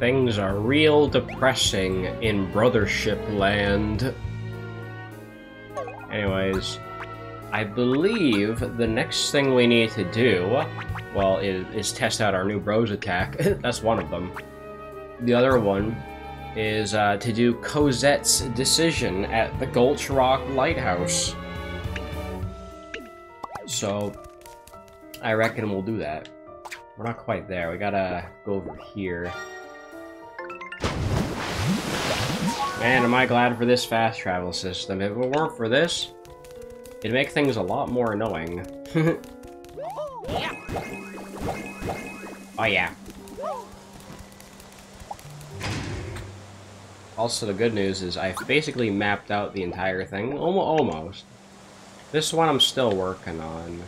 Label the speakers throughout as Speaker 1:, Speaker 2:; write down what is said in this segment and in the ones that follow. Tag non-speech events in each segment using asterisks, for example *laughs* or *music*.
Speaker 1: Things are real depressing in Brothership Land. Anyways, I believe the next thing we need to do, well, is, is test out our new bros attack. *laughs* That's one of them. The other one is uh, to do Cosette's decision at the Gulch Rock Lighthouse. So, I reckon we'll do that. We're not quite there. We gotta go over here. Man, am I glad for this fast travel system. If it weren't for this, it'd make things a lot more annoying. *laughs* oh yeah. Also, the good news is I've basically mapped out the entire thing. Almost. This one I'm still working on.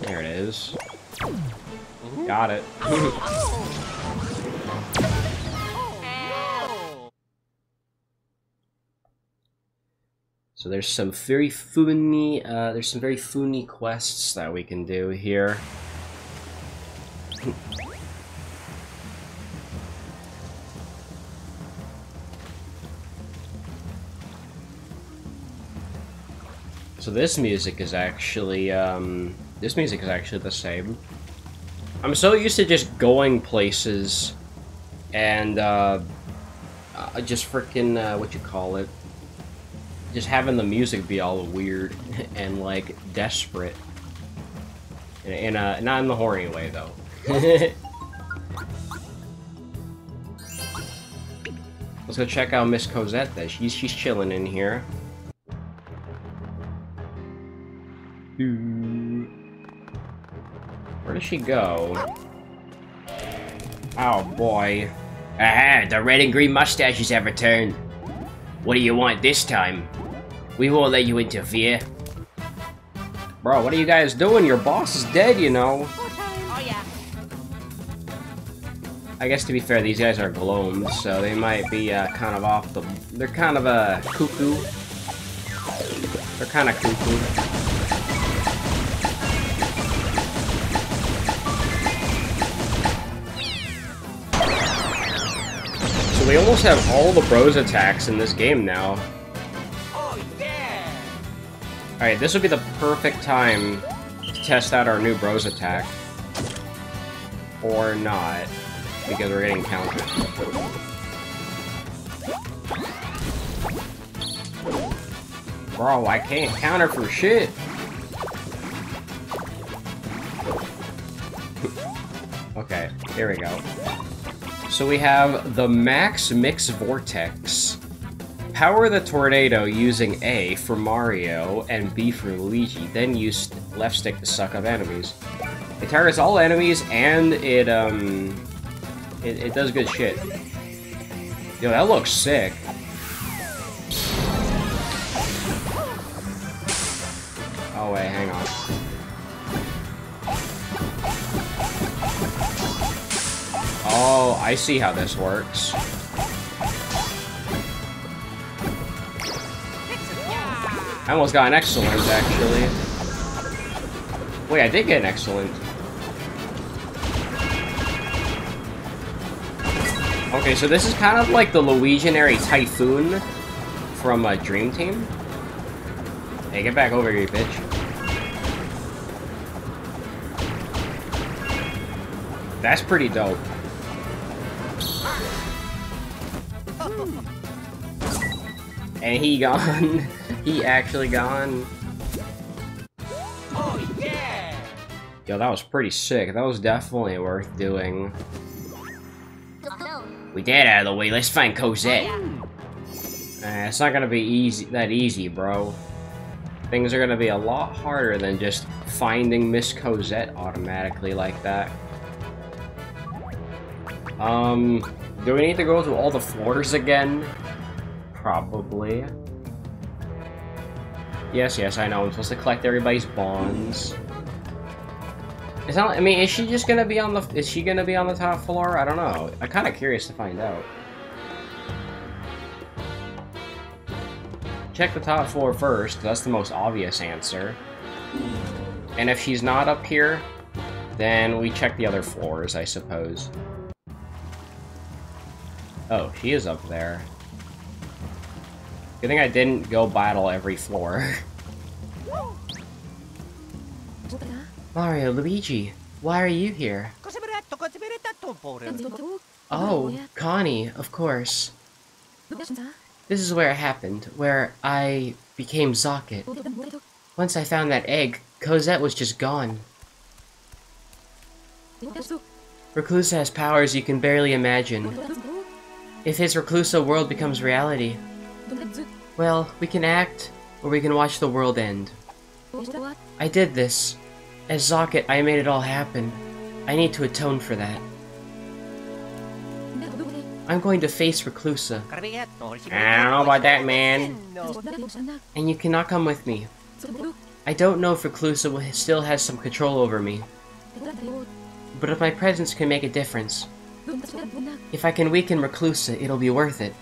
Speaker 1: There it is. Got it. *laughs* So there's some very funny, uh, there's some very funny quests that we can do here. so this music is actually, um, this music is actually the same. I'm so used to just going places and, uh, uh just freaking, uh, what you call it, just having the music be all weird *laughs* and like desperate. In, a uh, not in the horny way though. *laughs* Let's go check out Miss Cosette then. She's she's chilling in here. Where does she go? Oh boy. Aha! The red and green mustaches have returned. What do you want this time? We won't let you interfere. Bro, what are you guys doing? Your boss is dead, you know.
Speaker 2: Oh, yeah.
Speaker 1: I guess to be fair, these guys are glomes, so they might be uh, kind of off the... They're kind of a uh, cuckoo. They're kind of cuckoo. We almost have all the bros attacks in this game now. Oh, yeah! Alright, this would be the perfect time to test out our new bros attack. Or not, because we're getting countered. Bro, I can't counter for shit! *laughs* okay, here we go. So we have the Max Mix Vortex. Power the tornado using A for Mario and B for Luigi, then use left stick to suck up enemies. It targets all enemies and it, um... It, it does good shit. Yo, that looks sick. Oh wait, hang on. Oh, I see how this works. I almost got an excellent, actually. Wait, I did get an excellent. Okay, so this is kind of like the Luiginary Typhoon from uh, Dream Team. Hey, get back over here, bitch. That's pretty dope. And he gone. *laughs* he actually gone.
Speaker 2: Oh yeah!
Speaker 1: Yo, that was pretty sick. That was definitely worth doing. We get out of the way. Let's find Cosette. Uh, it's not gonna be easy. That easy, bro. Things are gonna be a lot harder than just finding Miss Cosette automatically like that. Um, do we need to go through all the floors again? Probably. Yes, yes, I know. I'm supposed to collect everybody's bonds. It's not. I mean, is she just gonna be on the? Is she gonna be on the top floor? I don't know. I'm kind of curious to find out. Check the top floor first. That's the most obvious answer. And if she's not up here, Then we check the other floors, I suppose. Oh, she is up there. Good thing I didn't go battle every floor. *laughs* Mario, Luigi, why are you here? Oh, Connie, of course. This is where it happened, where I became Zokket. Once I found that egg, Cosette was just gone. Reclusa has powers you can barely imagine. If his Reclusa world becomes reality, well, we can act, or we can watch the world end. I did this. As Zokket, I made it all happen. I need to atone for that. I'm going to face Reclusa. I don't know about that, man. And you cannot come with me. I don't know if Reclusa still has some control over me. But if my presence can make a difference, if I can weaken Reclusa, it'll be worth it.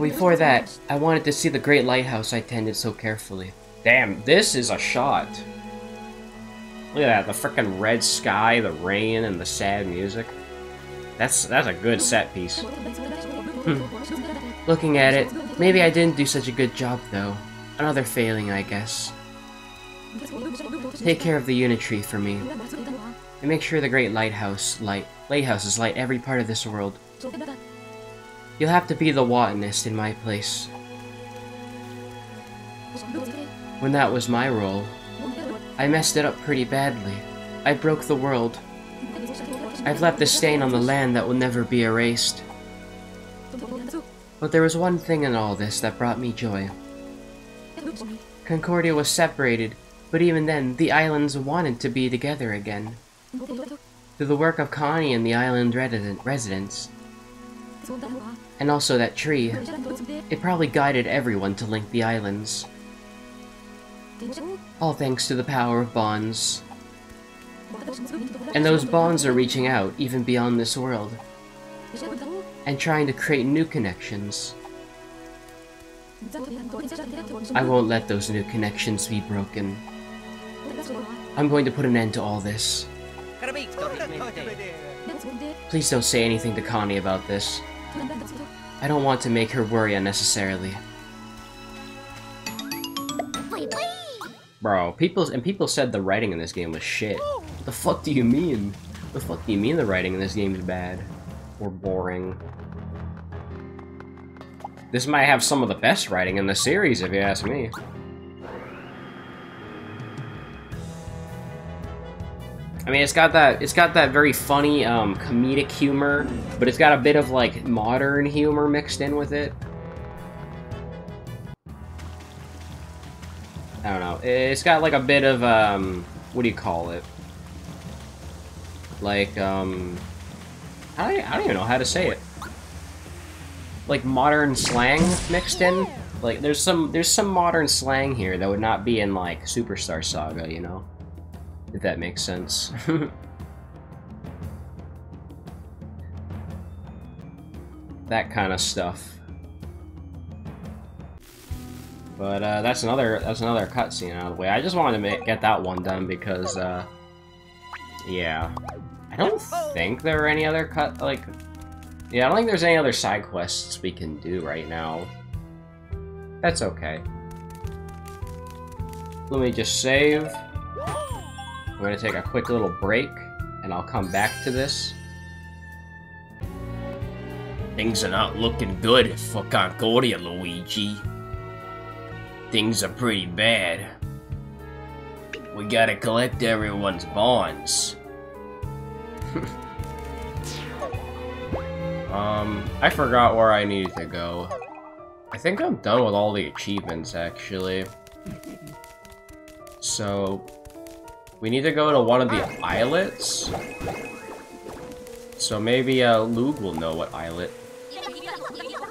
Speaker 1: Before that, I wanted to see the great lighthouse I tended so carefully. Damn, this is a shot. Look at that, the freaking red sky, the rain, and the sad music. That's that's a good set piece. Hmm. Looking at it, maybe I didn't do such a good job though. Another failing, I guess. Take care of the Unitree for me. And make sure the great lighthouse light lighthouses light every part of this world. You'll have to be the Watanist in my place. When that was my role, I messed it up pretty badly. I broke the world. I've left a stain on the land that will never be erased. But there was one thing in all this that brought me joy. Concordia was separated, but even then, the islands wanted to be together again. Through the work of Connie and the island residents, and also that tree, it probably guided everyone to link the islands. All thanks to the power of bonds. And those bonds are reaching out, even beyond this world. And trying to create new connections. I won't let those new connections be broken. I'm going to put an end to all this. Please don't say anything to Connie about this. I don't want to make her worry unnecessarily. Bro, people and people said the writing in this game was shit. The fuck do you mean? The fuck do you mean the writing in this game is bad? Or boring? This might have some of the best writing in the series, if you ask me. I mean, it's got that it's got that very funny um, comedic humor, but it's got a bit of like modern humor mixed in with it. I don't know. It's got like a bit of, um, what do you call it? Like, um, I don't, I don't even know how to say it. Like modern slang mixed in. Like, there's some, there's some modern slang here that would not be in like Superstar Saga, you know? If that makes sense. *laughs* that kind of stuff. But uh, that's another that's another cutscene out of the way. I just wanted to make, get that one done because, uh, yeah, I don't think there are any other cut like, yeah, I don't think there's any other side quests we can do right now. That's okay. Let me just save. I'm gonna take a quick little break, and I'll come back to this. Things are not looking good for Concordia, Luigi things are pretty bad. We gotta collect everyone's bonds. *laughs* um, I forgot where I needed to go. I think I'm done with all the achievements, actually. So, we need to go to one of the islets. So maybe uh, Lug will know what islet.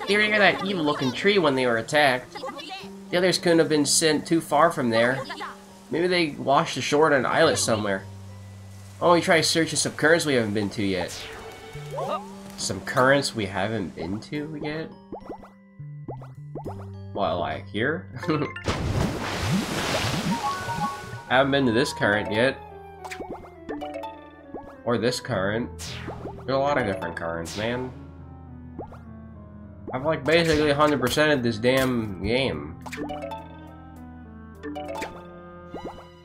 Speaker 1: They were near that evil-looking tree when they were attacked. The others couldn't have been sent too far from there. Maybe they washed ashore on an islet somewhere. Oh, we try searching some currents we haven't been to yet. Some currents we haven't been to yet? What, like, here? *laughs* haven't been to this current yet. Or this current. There's a lot of different currents, man. I've like basically 100% of this damn game.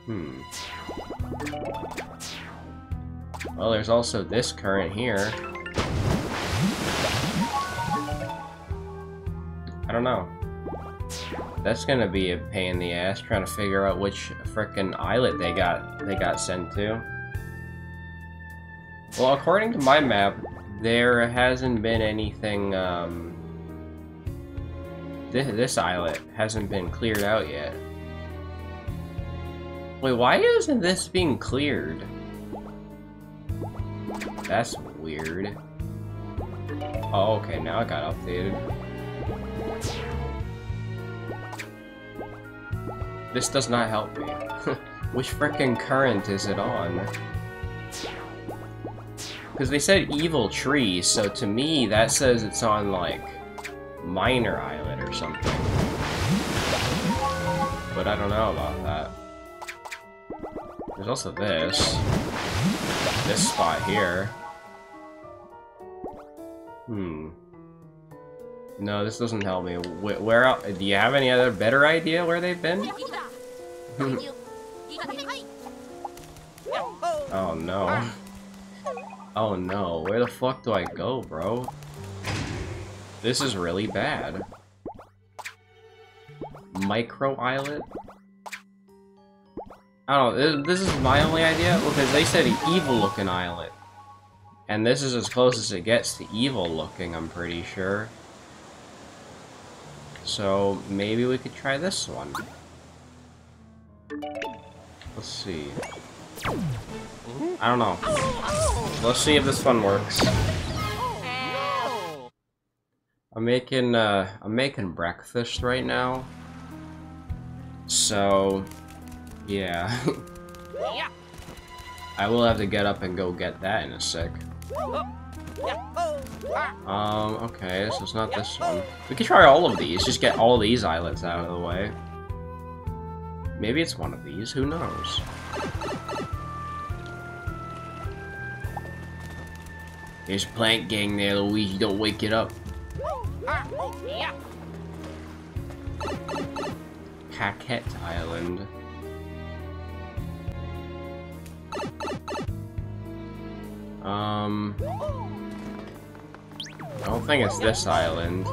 Speaker 1: Hmm. Well, there's also this current here. I don't know. That's gonna be a pain in the ass trying to figure out which frickin' islet they got they got sent to. Well, according to my map, there hasn't been anything, um... This, this islet hasn't been cleared out yet. Wait, why isn't this being cleared? That's weird. Oh, okay, now it got updated. This does not help me. *laughs* Which freaking current is it on? Because they said evil tree, so to me that says it's on, like, Minor Islet or something. But I don't know about that. There's also this. This spot here. Hmm. No, this doesn't help me. Where, where else? Do you have any other better idea where they've been? *laughs* oh no. Oh no, where the fuck do I go, bro? This is really bad. Micro Islet? I don't know, this is my only idea, because they said evil-looking islet. And this is as close as it gets to evil-looking, I'm pretty sure. So, maybe we could try this one. Let's see. I don't know. Let's see if this one works. I'm making, uh, I'm making breakfast right now. So, yeah. *laughs* I will have to get up and go get that in a sec. Um, okay, so it's not this one. We could try all of these, just get all these islets out of the way. Maybe it's one of these, who knows? There's Plank Gang there, Luigi. Don't wake it up. Paquette Island. Um... I don't think it's this island.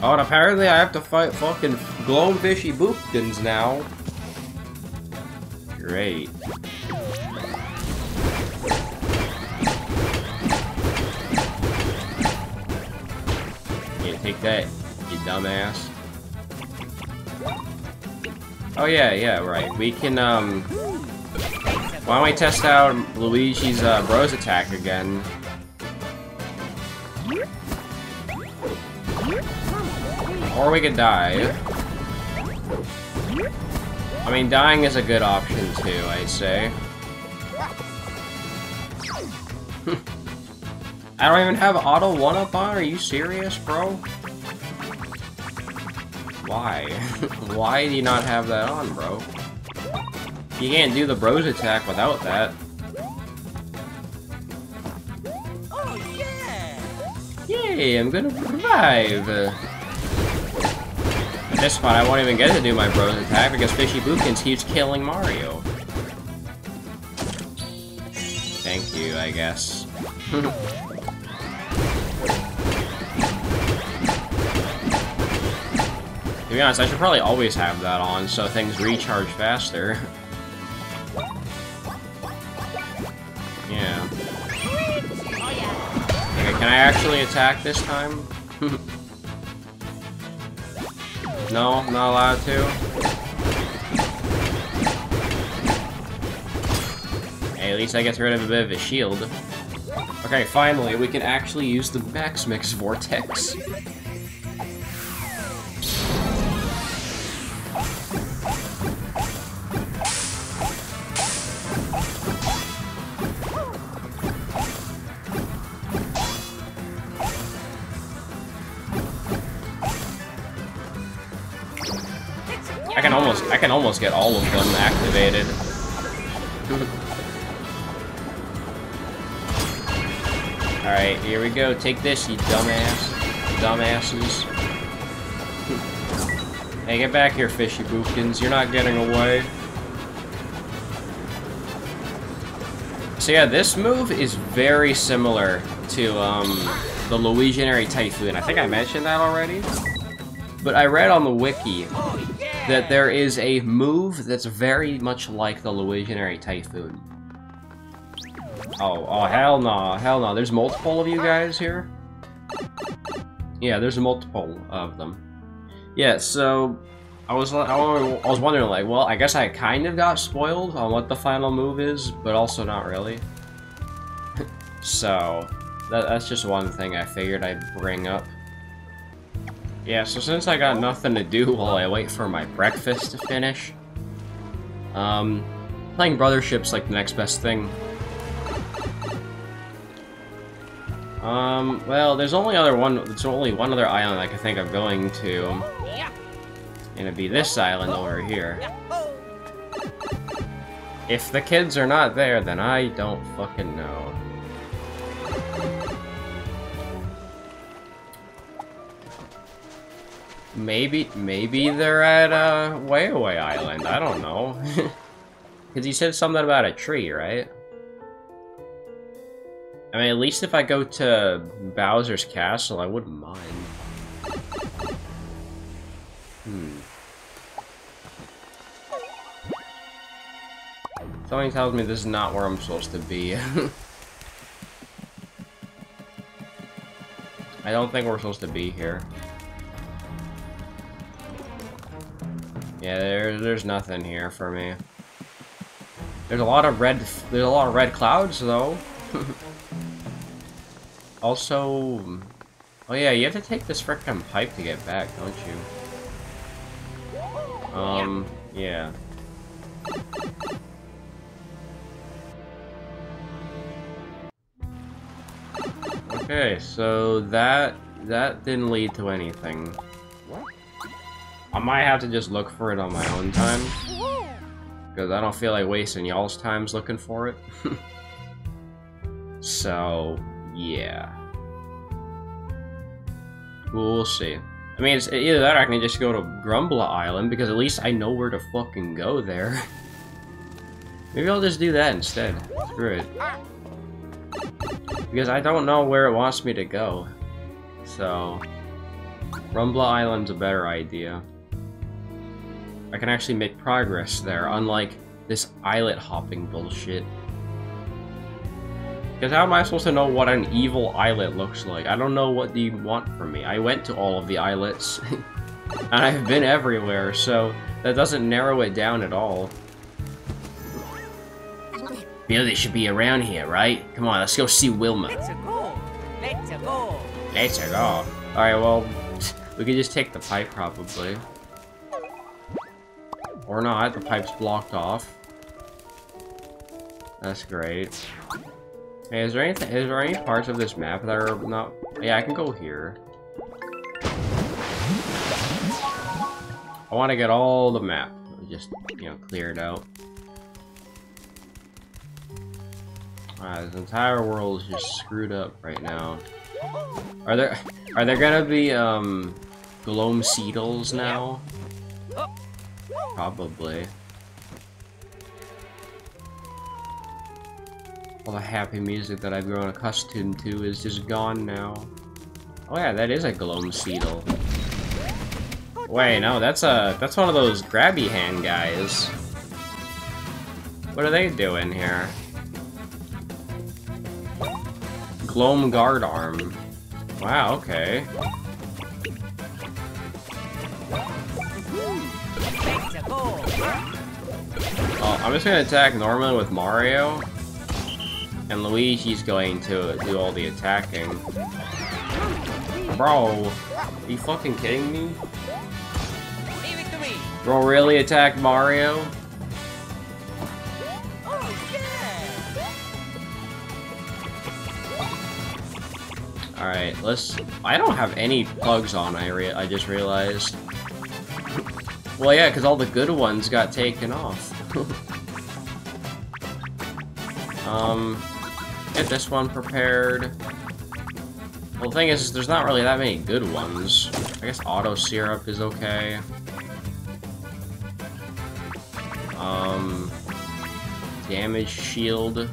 Speaker 1: Oh, and apparently I have to fight fucking glowfishy boopkins now. Great. Yeah, Take that, you dumbass. Oh yeah, yeah, right. We can, um... Why don't we test out Luigi's, uh, Bros attack again? Or we could die. I mean, dying is a good option too, I'd say. *laughs* I don't even have auto 1-up on? Are you serious, bro? Why? *laughs* Why do you not have that on, bro? You can't do the bros attack without that. Oh, yeah! Yay, I'm gonna revive! This spot, I won't even get to do my bros attack because Fishy Boopkins keeps killing Mario. Thank you, I guess. To be honest, I should probably always have that on so things recharge faster. *laughs* Oh, yeah. Okay, can I actually attack this time? *laughs* no, I'm not allowed to. Hey, at least I get rid of a bit of a shield. Okay, finally, we can actually use the Max Mix Vortex. almost I can almost get all of them activated. Alright, here we go. Take this, you dumbass. Dumbasses. hey, get back here, fishy boopkins. You're not getting away. So yeah, this move is very similar to um, the Luiginary Typhoon. I think I mentioned that already. But I read on the wiki that there is a move that's very much like the Luiginary Typhoon. Oh, oh, hell no, hell no. There's multiple of you guys here? Yeah, there's a multiple of them. Yeah, so I was I was wondering like, well, I guess I kind of got spoiled on what the final move is, but also not really. *laughs* so that, that's just one thing I figured I'd bring up. Yeah, so since I got nothing to do while I wait for my breakfast to finish, um, playing Brothership's like the next best thing. Um, well, there's only other one. There's only one other island I can think of going to, and it'd be this island over here. If the kids are not there, then I don't fucking know. Maybe, maybe they're at uh, Way Away Island. I don't know. *laughs* Because he said something about a tree, right? I mean, at least if I go to Bowser's Castle, I wouldn't mind. Hmm. Something tells me this is not where I'm supposed to be. *laughs* I don't think we're supposed to be here. Yeah, there, there's nothing here for me. There's a lot of red, there's a lot of red clouds, though. *laughs* Also... Oh yeah, you have to take this frickin' pipe to get back, don't you? Um, yeah. Okay, so that that didn't lead to anything. I might have to just look for it on my own time. Because I don't feel like wasting y'all's times looking for it. *laughs* so, yeah. We'll see. I mean, it's either that I can just go to Grumbla Island, because at least I know where to fucking go there. *laughs* Maybe I'll just do that instead. Screw it. Because I don't know where it wants me to go. So... Grumbla Island's a better idea. I can actually make progress there, unlike this islet hopping bullshit. Because how am I supposed to know what an evil islet looks like? I don't know what you want from me. I went to all of the islets. *laughs* and I've been everywhere, so that doesn't narrow it down at all. Billy should be around here, right? Come on, let's go see Wilma.
Speaker 2: Let's go. Let's go.
Speaker 1: Let's go. Alright, well, *laughs* we could just take the pipe, probably. Or not, the pipe's blocked off. That's great. Hey, is there anything? Is there any parts of this map that are not? Yeah, I can go here. I want to get all the map, just you know, cleared out. Alright, this entire world is just screwed up right now. Are there are there gonna be um Gloamseedles now? Probably. All the happy music that I've grown accustomed to is just gone now. Oh yeah, that is a Gloam Seedle. Wait, no, that's a that's one of those grabby hand guys. What are they doing here? Gloam guard arm. Wow, okay. Oh, I'm just gonna attack normally with Mario. And Luigi's going to do all the attacking. Bro, are you fucking kidding me? Bro, really attack Mario? Alright, let's... I don't have any plugs on, I, I just realized. Well, yeah, because all the good ones got taken off. *laughs* um, get this one prepared. Well, the thing is, there's not really that many good ones. I guess auto syrup is okay. Um, damage shield.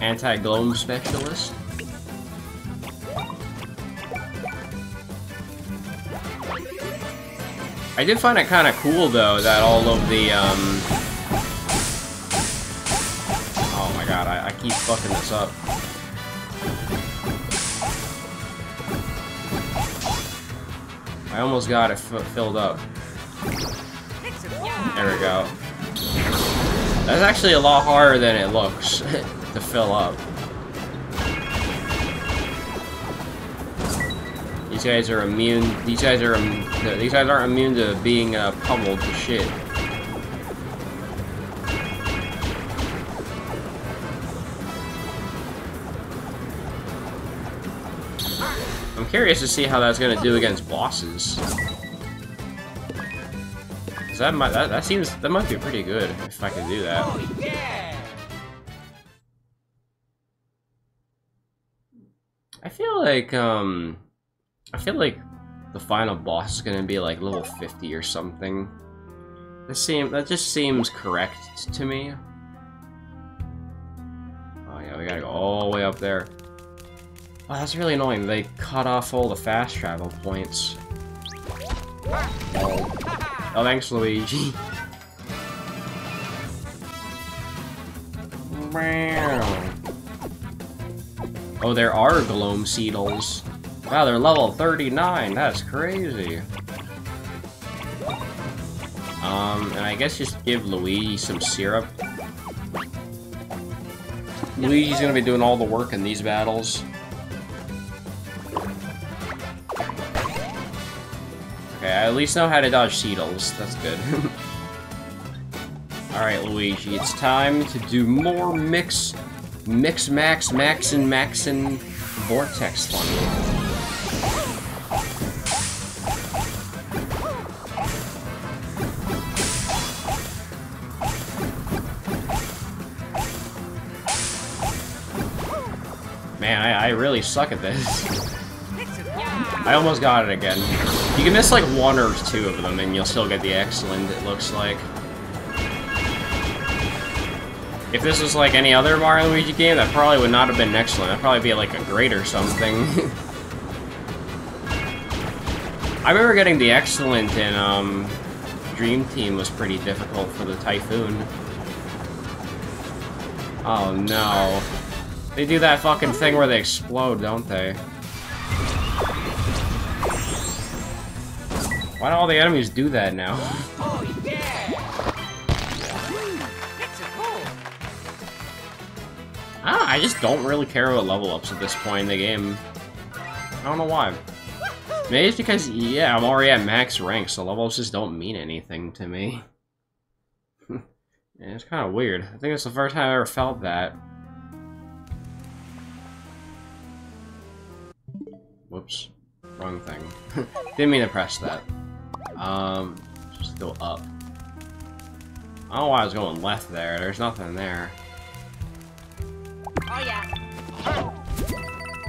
Speaker 1: Anti-gloam specialist. I did find it kind of cool, though, that all of the, um... Oh my god, I, I keep fucking this up. I almost got it filled up. There we go. That's actually a lot harder than it looks *laughs* to fill up. These guys are immune. These guys are. These guys aren't immune to being uh, pummeled to shit. I'm curious to see how that's gonna do against bosses. That might that, that seems that might be pretty good if I can do that.
Speaker 2: Oh, yeah!
Speaker 1: I feel like um I feel like the final boss is gonna be like level 50 or something. That seem that just seems correct to me. Oh yeah, we gotta go all the way up there. Oh, that's really annoying. They cut off all the fast travel points. Oh, oh thanks, Luigi. *laughs* Oh, there are Gloam Seedles. Wow, they're level 39. That's crazy. Um, and I guess just give Luigi some syrup. Luigi's gonna be doing all the work in these battles. Okay, I at least know how to dodge Seedles. That's good. *laughs* Alright, Luigi, it's time to do more mix... Mix, max, max, and max, and vortex fun. I, really suck at this. I almost got it again. You can miss like one or two of them and you'll still get the excellent, it looks like. If this was like any other Mario Luigi game, that probably would not have been excellent. That'd probably be like a great or something. *laughs* I remember getting the excellent in um, Dream Team was pretty difficult for the Typhoon. Oh no. They do that fucking thing where they explode, don't they? Why do all the enemies do that now?
Speaker 2: Oh, yeah!
Speaker 1: Ah, I just don't really care about level ups at this point in the game. I don't know why. Maybe it's because, yeah, I'm already at max rank, so level ups just don't mean anything to me. *laughs* yeah, it's kind of weird. I think it's the first time I ever felt that. Whoops. Wrong thing. *laughs* Didn't mean to press that. Um, just go up. I don't know why I was going left there. There's nothing there.
Speaker 2: Oh, yeah.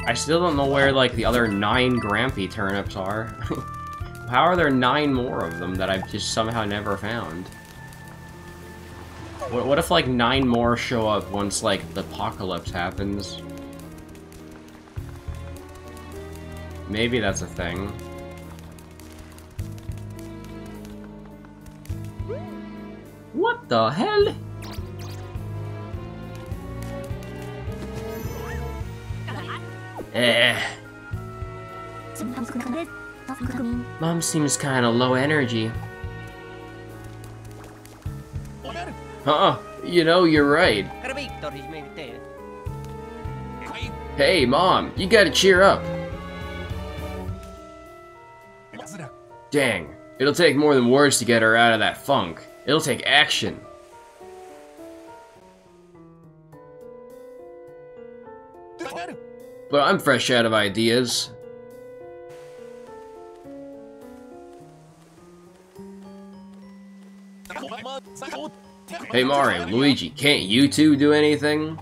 Speaker 1: I still don't know where, like, the other nine Grampy turnips are. *laughs* How are there nine more of them that I've just somehow never found? What, what if, like, nine more show up once, like, the apocalypse happens? Maybe that's a thing. What the hell? Eh. Mom seems kinda low energy. Huh, you know, you're right. Hey, Mom, you gotta cheer up. Dang, it'll take more than words to get her out of that funk. It'll take action. But I'm fresh out of ideas. Hey Mario, Luigi, can't you two do anything?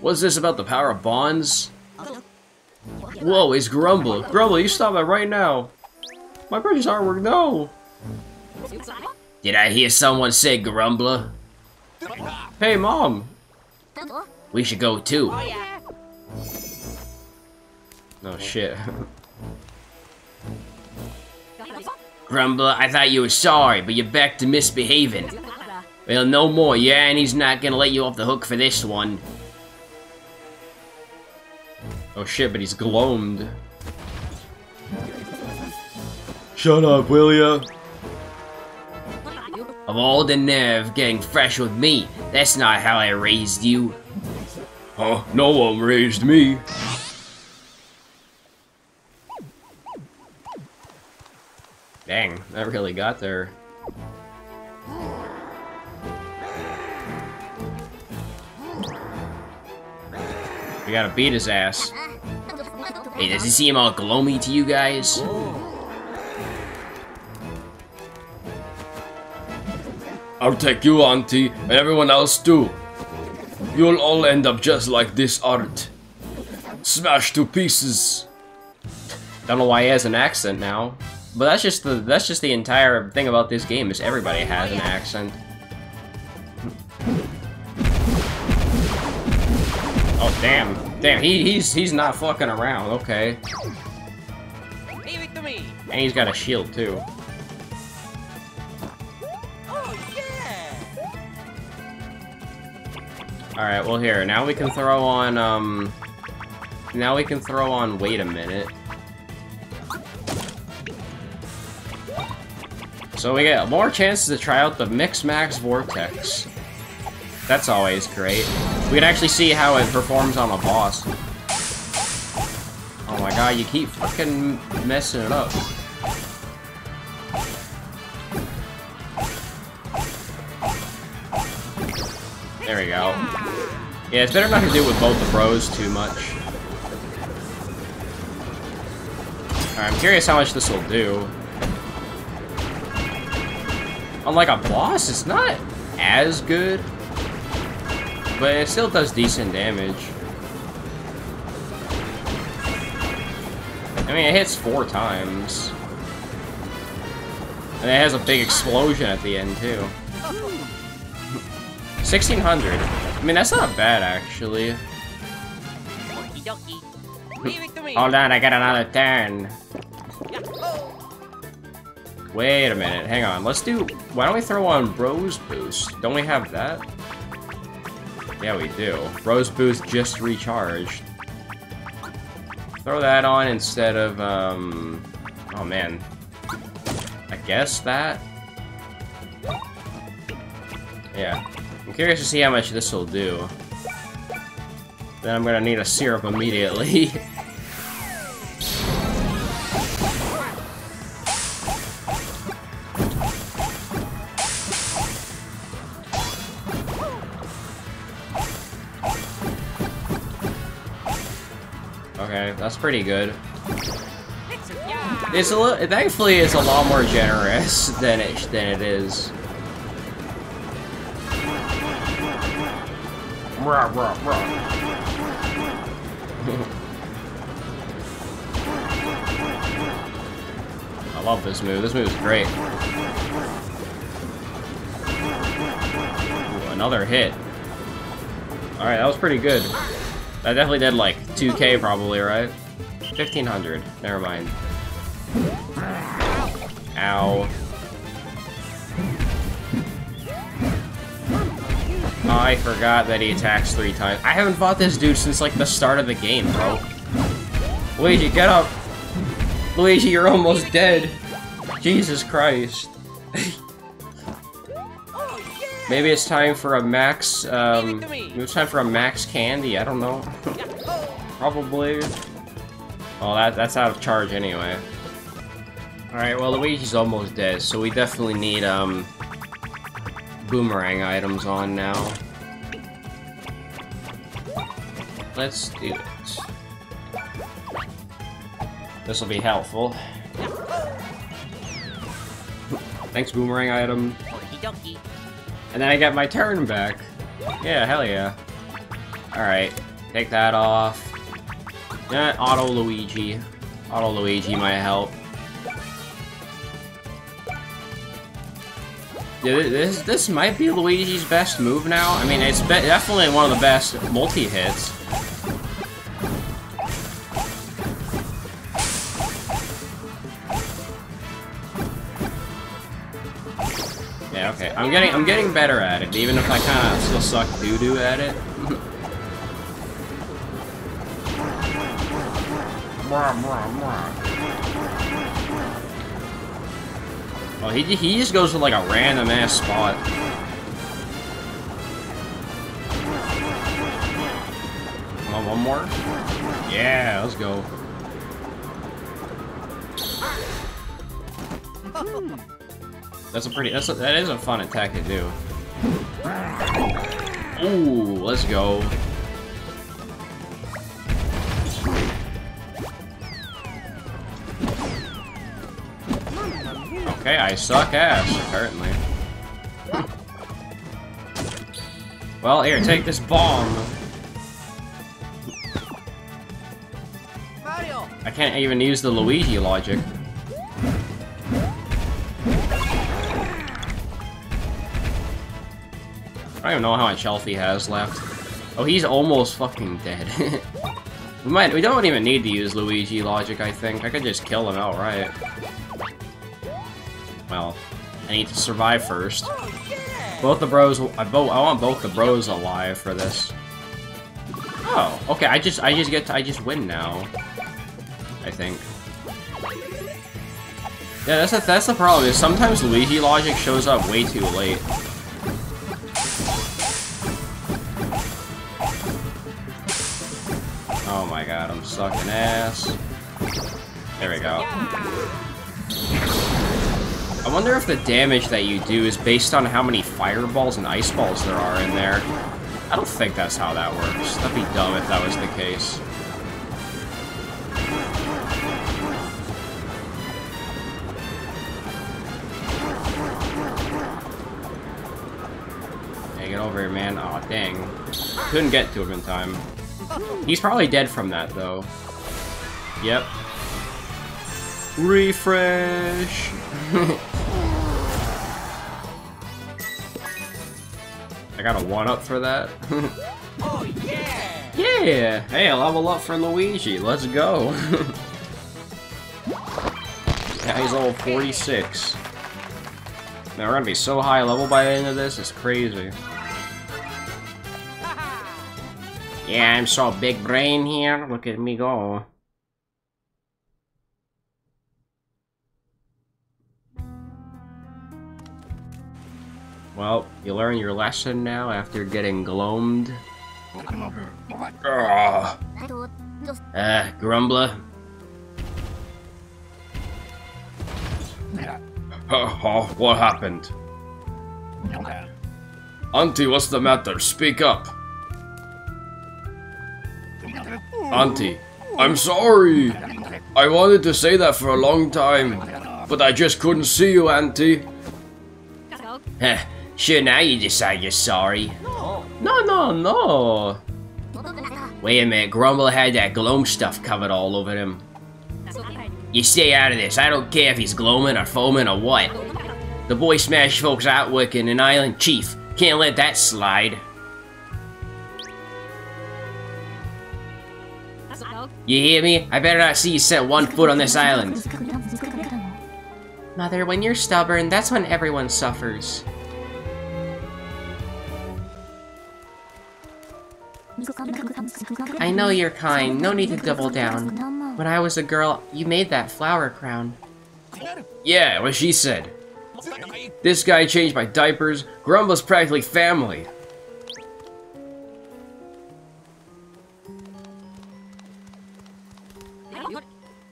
Speaker 1: What's this about the power of bonds? Whoa, it's Grumble. Grumble, you stop that right now. My precious artwork, no! Did I hear someone say Grumbler? Hey, Mom! We should go too. Oh, oh shit. Grumbler, I thought you were sorry, but you're back to misbehaving. Well, no more, yeah, and he's not gonna let you off the hook for this one. Oh shit, but he's glohmed. Shut up, will ya? Of all the nerve getting fresh with me, that's not how I raised you. Oh, no one raised me. Dang, that really got there. We gotta beat his ass. Hey, does he seem all gloomy to you guys? I'll take you, Auntie, and everyone else too. You'll all end up just like this art. Smashed to pieces. Don't know why he has an accent now. But that's just the that's just the entire thing about this game is everybody has an accent. Damn. He he's he's not fucking around, okay.
Speaker 2: Leave it to me.
Speaker 1: And he's got a shield too.
Speaker 2: Oh yeah.
Speaker 1: Alright, well here, now we can throw on, um... Now we can throw on wait a minute. So we get more chances to try out the Mix Max Vortex. That's always great. We can actually see how it performs on a boss. Oh my god, you keep fucking messing it up. There we go. Yeah, it's better not to do with both the bros too much. I'm curious how much this will do. Unlike a boss, it's not as good. But it still does decent damage. I mean, it hits four times. And it has a big explosion at the end, too. 1600. I mean, that's not bad, actually. Hold on, I got another turn.
Speaker 2: Yahoo!
Speaker 1: Wait a minute, hang on. Let's do... Why don't we throw on Bros Boost? Don't we have that? Yeah, we do. Bros Boost just recharged. Throw that on instead of, um... Oh, man. I guess that? Yeah. I'm curious to see how much this will do. Then I'm gonna need a syrup immediately. *laughs* pretty good. It's a little, thankfully, it's a lot more generous than it than it is. Rah, rah, rah. I love this move. This move is great. Ooh, another hit. Alright, that was pretty good. That definitely did like 2k probably, right? 1500. Never mind. Ow. Oh, I forgot that he attacks three times. I haven't fought this dude since like the start of the game, bro. Luigi, get up! Luigi, you're almost dead. Jesus Christ. *laughs* Maybe it's time for a max, um, it's time for a max candy, I don't know. *laughs* Probably. Well, that, that's out of charge anyway. Alright, well, Luigi's almost dead, so we definitely need, um, boomerang items on now. Let's do it. This will be helpful. Thanks, boomerang item. And then I get my turn back. Yeah, hell yeah. Alright, take that off. Yeah, Auto Luigi. Auto Luigi might help. Yeah, this this might be Luigi's best move now. I mean, it's definitely one of the best multi-hits. Yeah, okay. I'm getting I'm getting better at it, even if I kind of still suck doo doo at it. Well, oh, he he just goes to like a random ass spot. On, one more. Yeah, let's go. Hmm. That's a pretty. That's a, that is a fun attack to do. Ooh, let's go. Okay, I suck ass, apparently. well, here, take this bomb.
Speaker 2: Mario!
Speaker 1: I can't even use the Luigi logic. I don't even know how much health he has left. Oh, he's almost fucking dead. *laughs* we might- we don't even need to use Luigi logic, I think. I could just kill him outright. Well, I need to survive first. Both the bros- I, bo I want both the bros alive for this. Oh, okay, I just- I just get to- I just win now. I think. Yeah, that's the, that's the problem, is sometimes Luigi logic shows up way too late. Oh my god, I'm sucking ass. There we go. I wonder if the damage that you do is based on how many fireballs and ice balls there are in there. I don't think that's how that works. That'd be dumb if that was the case. Hey, get over here, man. Aw, dang. Couldn't get to him in time. He's probably dead from that, though. Yep. Refresh! *laughs* I got a one-up for that. *laughs*
Speaker 2: Oh yeah!
Speaker 1: yeah! Hey, a level up for Luigi. Let's go. *laughs* yeah, he's level 46. Now we're gonna be so high level by the end of this, it's crazy. *laughs* Yeah, I'm so big brain here. Look at me go. Well, you learn your lesson now after getting glohmed. Ugh. Ah, Grumbler. Haha, what happened? Auntie, what's the matter? Speak up. Auntie, I'm sorry. I wanted to say that for a long time, but I just couldn't see you, Auntie. Heh, sure, now you decide you're sorry.
Speaker 2: No!
Speaker 1: No, no, no. Wait a minute, Grumble had that glohm stuff covered all over him. You stay out of this. I don't care if he's glohming or foaming or what. The boy smashed folks artwork in an island chief. Can't let that slide. You hear me? I better not see you set one foot on this island. Mother, when you're stubborn, that's when everyone suffers. I know you're kind. No need to double down. When I was a girl, you made that flower crown. Yeah, what she said. This guy changed my diapers. Grumble's practically family.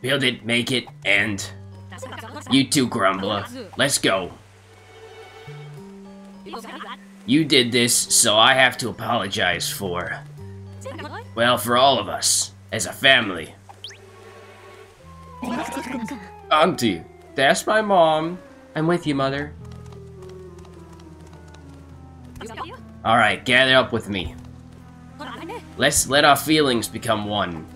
Speaker 1: Build it, make it, end. You too, Grumbler. Let's go. You did this, so I have to apologize for. Well, for all of us, as a family. Auntie, that's my mom. I'm with you, Mother. Alright, gather up with me. Let's let our feelings become one.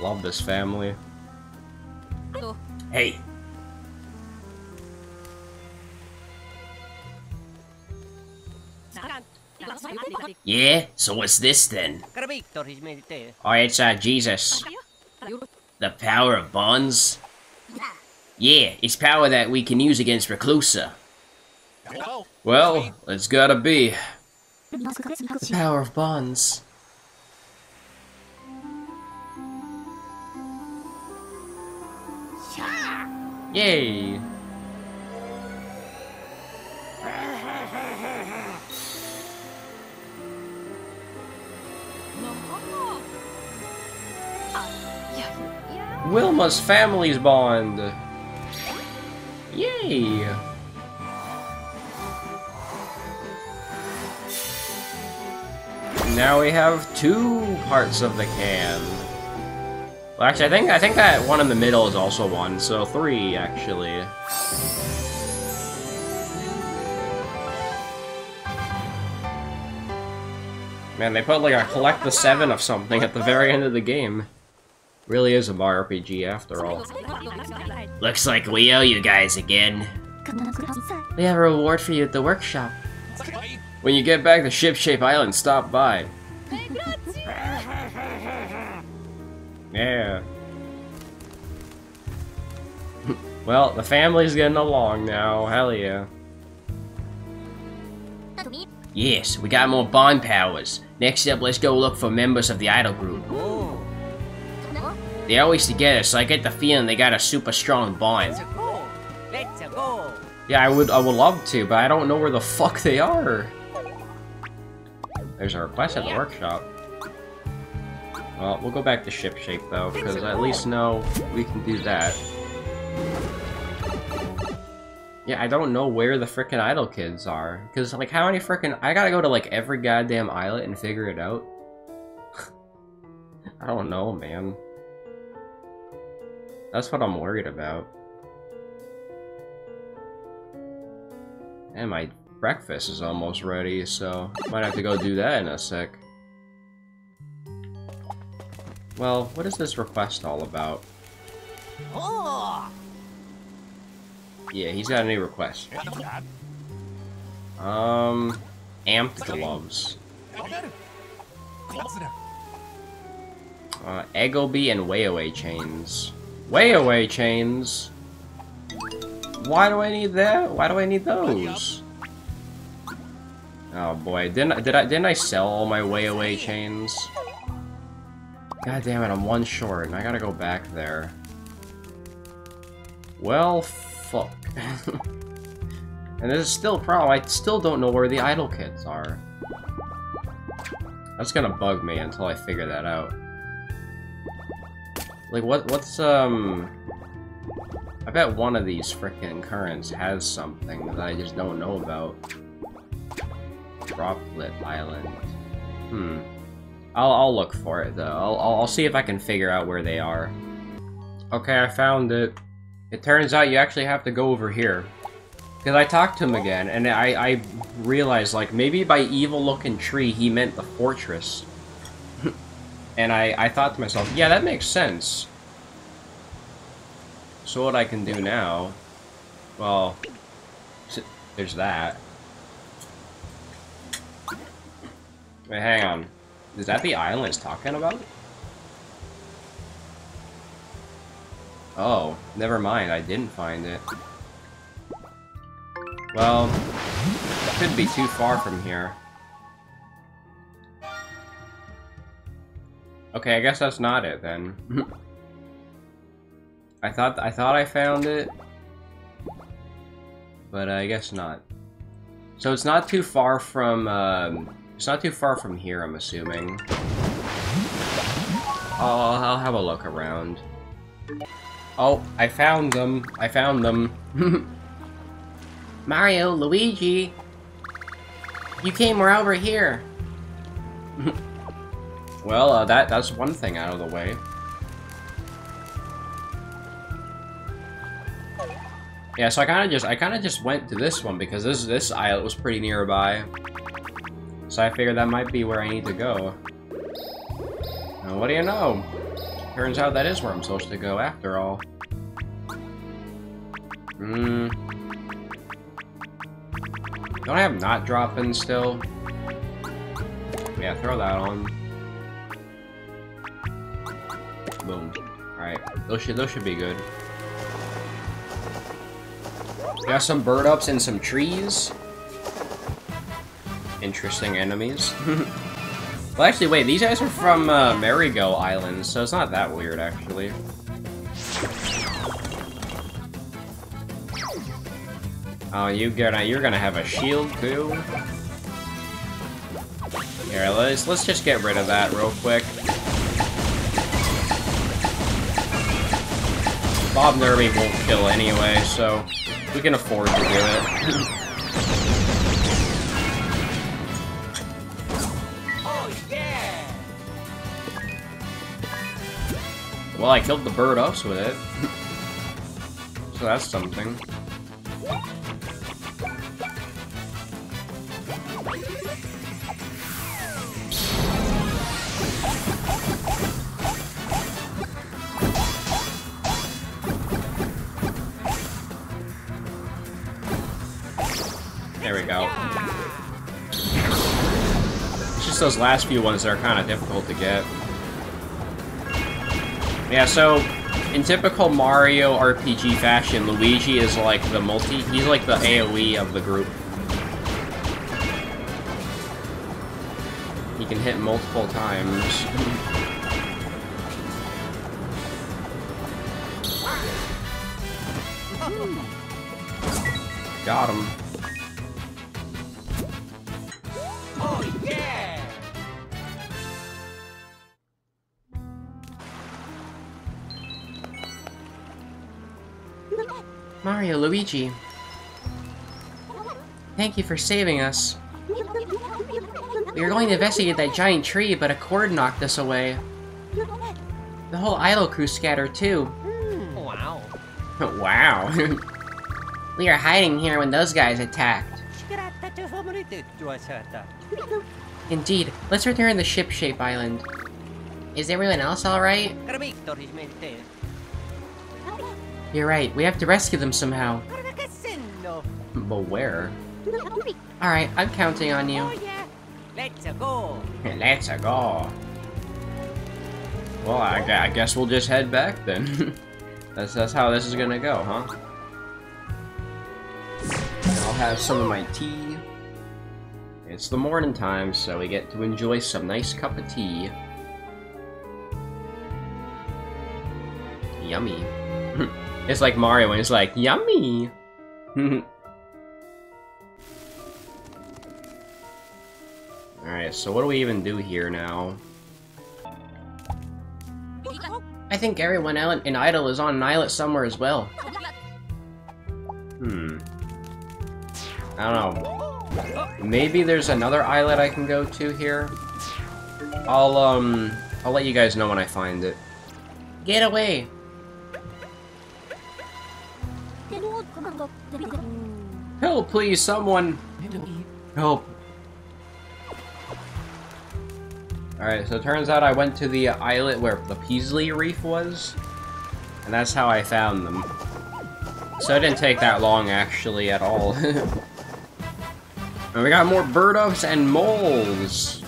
Speaker 1: Love this family. Hey. Yeah? So what's this then? Oh, it's uh, Jesus. The power of bonds? Yeah, it's power that we can use against Reclusa. Well, it's gotta be. The power of bonds. Yay! Wilma's family's bond. Yay! Now we have two parts of the can. Well, actually, I think I think that one in the middle is also one, so three actually. Man, they put like a collect the seven of something at the very end of the game. Really is a Mario RPG after all. Looks like we owe you guys again. We have a reward for you at the workshop. When you get back to Ship-Shape Island, stop by. Yeah. *laughs* well, the family's getting along now. Hell yeah. Yes, we got more bond powers. Next up, let's go look for members of the idol group. They're always together, so I get the feeling they got a super strong bond. Yeah, I would I would love to, but I don't know where the fuck they are. There's a request at the workshop. Well, we'll go back to ship shape though, because at least know we can do that. Yeah, I don't know where the frickin' idol kids are. Because, like, how many frickin' I gotta go to, like, every goddamn islet and figure it out? *laughs* I don't know, man. That's what I'm worried about. And my breakfast is almost ready, so might have to go do that in a sec. Well, what is this request all about?
Speaker 2: Oh,
Speaker 1: Yeah, he's got a new request. Um, amped gloves. Uh, Eggleby and Way-Away chains. Way-Away chains? Why do I need that? Why do I need those? Oh boy, didn't did I didn't I sell all my Way-Away chains? God damn it, I'm one short, and I gotta go back there. Well, fuck. *laughs* and this is still a problem. I still don't know where the idol kids are. That's gonna bug me until I figure that out. Like, what? What's um? I bet one of these frickin' currents has something that I just don't know about. Droplet Island. Hmm. I'll I'll look for it though. I'll I'll, I'll see if I can figure out where they are. Okay, I found it. It turns out you actually have to go over here. Because I talked to him again, and I, I realized, like, maybe by evil-looking tree, he meant the fortress. And I, I thought to myself, yeah, that makes sense. So what I can do now... Well... There's that. Wait, hang on. Is that the island it's talking about? Oh, never mind, I didn't find it. Well, it could be too far from here. Okay, I guess that's not it then. *laughs* I thought I thought I found it, but I guess not. So it's not too far from um, it's not too far from here. I'm assuming. I'll, I'll have a look around. Oh, I found them. I found them. *laughs* Mario, Luigi, you came we're over here. *laughs* well, uh, that that's one thing out of the way. Yeah, so I kind of just I kind of just went to this one because this this islet was pretty nearby. So I figured that might be where I need to go. And what do you know? Turns out that is where I'm supposed to go after all. Hmm. Don't I have not dropping still? Yeah, throw that on. Boom. Alright, those should those should be good. Got some bird ups and some trees. Interesting enemies. *laughs* well, actually, wait, these guys are from uh, Marigo Island, so it's not that weird, actually. Oh, you gonna you're gonna have a shield too. Here, let's let's just get rid of that real quick. Bob Nerby won't kill anyway, so we can afford to do it. Well, I killed the bird ups with it. so that's something. Those last few ones that are kind of difficult to get. Yeah, so in typical Mario RPG fashion, Luigi is like the multi- he's like the AoE of the group. He can hit multiple times. *laughs* Got him. Mario, Luigi. Thank you for saving us. We were going to investigate that giant tree, but a cord knocked us away. The whole idol crew scattered too.
Speaker 2: Wow. *laughs*
Speaker 1: wow. *laughs* we are hiding here when those guys attacked. Indeed, let's return to Ship-Shape Island. Is everyone else alright? You're right, we have to rescue them somehow. But where? Alright, I'm counting on you.
Speaker 2: Oh, yeah! Let's go! *laughs*
Speaker 1: Let's go. Well, I, I guess we'll just head back then. *laughs* that's, that's how this is gonna go, huh? I'll have some of my tea. It's the morning time, so we get to enjoy some nice cup of tea. *laughs* Yummy. It's like Mario when it's like, yummy! *laughs* Alright, so what do we even do here now? I think everyone in Idol is on an islet somewhere as well. Hmm. I don't know. Maybe there's another islet I can go to here. I'll, um... I'll let you guys know when I find it. Get away! Help, please, someone! Help. Alright, so it turns out I went to the islet where the Peasley Reef was. And that's how I found them. So it didn't take that long, actually, at all. *laughs* and we got more bird ups and moles!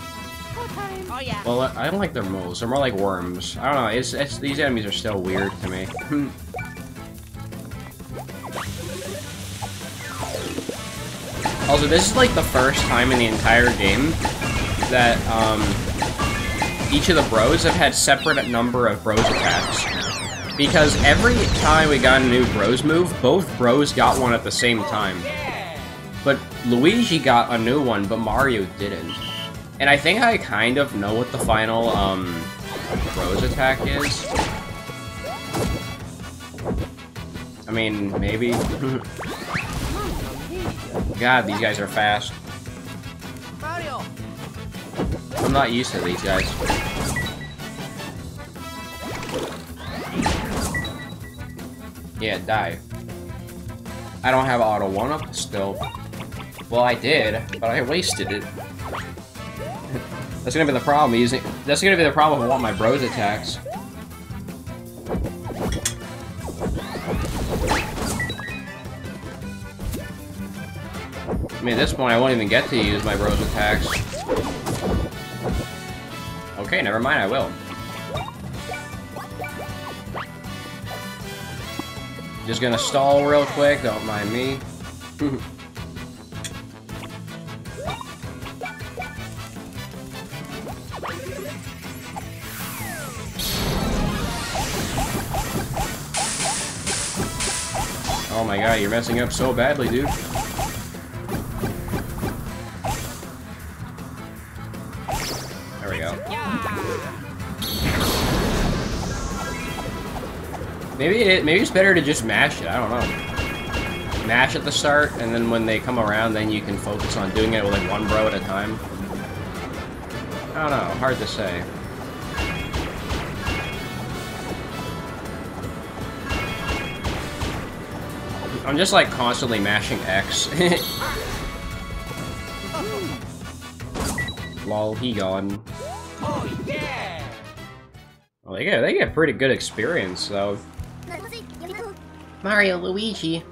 Speaker 2: Oh, yeah!
Speaker 1: Well, I don't like their moles. They're more like worms. I don't know. It's, it's these enemies are still weird to me. *laughs* also, this is like the first time in the entire game that um, each of the bros have had separate number of bros attacks. Because every time we got a new bros move, both bros got one at the same time. But Luigi got a new one, but Mario didn't. And I think I kind of know what the final, um, Bros attack is. I mean, maybe. *laughs* God, these guys are fast. I'm not used to these guys. Yeah, die. I don't have auto 1-up still. Well, I did, but I wasted it. *laughs* that's gonna be the problem using- that's gonna be the problem with all my bros attacks. Mean, at this point, I won't even get to use my bros attacks. Okay, never mind, I will. Just gonna stall real quick, don't mind me. *laughs* oh my god, you're messing up so badly, dude. Maybe it maybe it's better to just mash it. I don't know. Mash at the start, and then when they come around, then you can focus on doing it with like one bro at a time. I don't know. Hard to say. I'm just like constantly mashing X. *laughs* Lol, he gone.
Speaker 2: Oh yeah!
Speaker 1: Well, they get they get pretty good experience though. Mario, Luigi.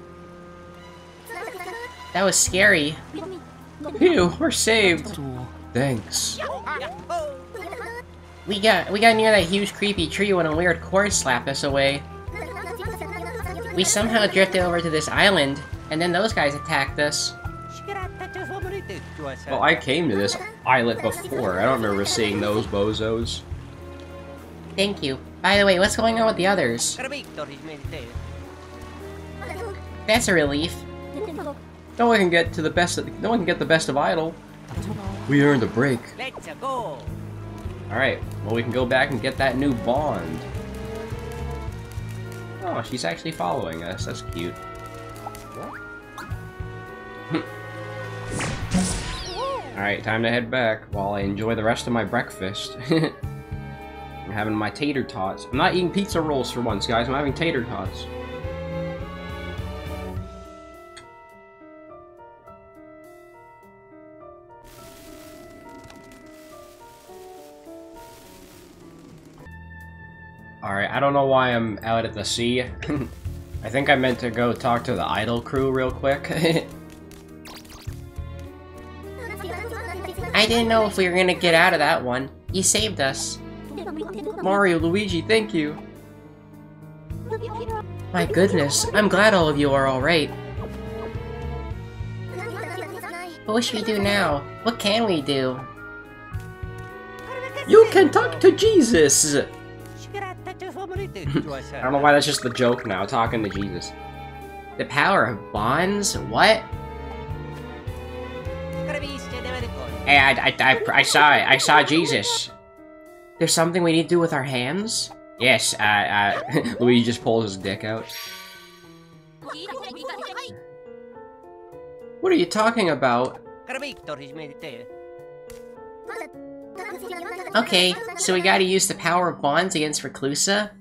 Speaker 1: That was scary. Phew, we're saved. Thanks.
Speaker 3: We got we got near that huge creepy tree when a weird cord slapped us away. We somehow drifted over to this island, and then those guys attacked us.
Speaker 1: Well, I came to this islet before. I don't remember seeing those bozos.
Speaker 3: Thank you. By the way, what's going on with the others? That's a relief.
Speaker 1: No one can get to the best. Of, no one can get the best of Idol. We earned a break.
Speaker 2: Let's go!
Speaker 1: All right. Well, we can go back and get that new bond. Oh, she's actually following us. That's cute. Alright, time to head back while I enjoy the rest of my breakfast. *laughs* I'm having my tater tots. I'm not eating pizza rolls for once, guys. I'm having tater tots. Alright, I don't know why I'm out at the sea. *laughs* I think I meant to go talk to the idol crew real quick. *laughs*
Speaker 3: I didn't know if we were gonna get out of that one. You saved us.
Speaker 1: Mario, Luigi, thank you.
Speaker 3: My goodness, I'm glad all of you are alright. What should we do now? What can we do?
Speaker 1: You can talk to Jesus! I *laughs* don't know why that's just the joke now, talking to Jesus.
Speaker 3: The power of bonds? What?
Speaker 1: Hey, I, I, I, I saw it. I saw Jesus.
Speaker 3: There's something we need to do with our hands?
Speaker 1: Yes, uh, uh, *laughs* Luigi just pulls his dick out. What are you talking about?
Speaker 3: Okay, so we gotta use the power of bonds against Reclusa?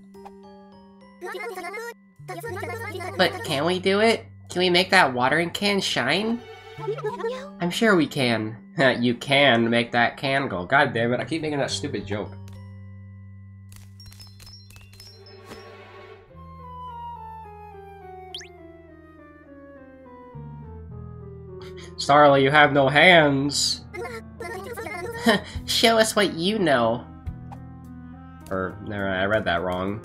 Speaker 3: But can we do it? Can we make that watering can shine? I'm sure we can. *laughs*
Speaker 1: you can make that can go. God damn it, I keep making that stupid joke. Starly, you have no hands! *laughs*
Speaker 3: Show us what you know.
Speaker 1: Or, never mind, I read that wrong.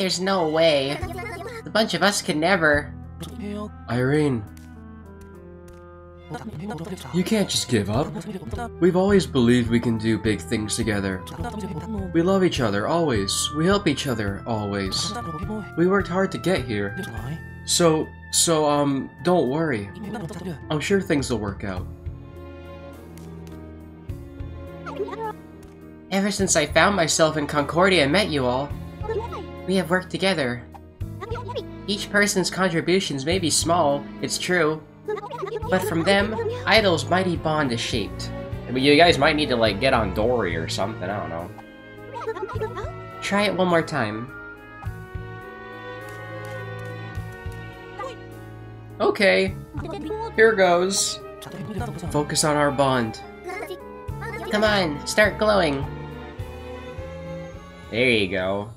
Speaker 3: There's no way. The bunch of us could never.
Speaker 1: Irene. You can't just give up. We've always believed we can do big things together. We love each other, always. We help each other, always. We worked hard to get here. So, so, um, don't worry. I'm sure things will work out.
Speaker 3: Ever since I found myself in Concordia and met you all, we have worked together. Each person's contributions may be small, it's true, but from them, Idol's mighty bond is shaped.
Speaker 1: I mean, you guys might need to, like, get on Dory or something, I don't know.
Speaker 3: Try it one more time.
Speaker 1: Okay, here goes.
Speaker 3: Focus on our bond. Come on, start glowing.
Speaker 1: There you go.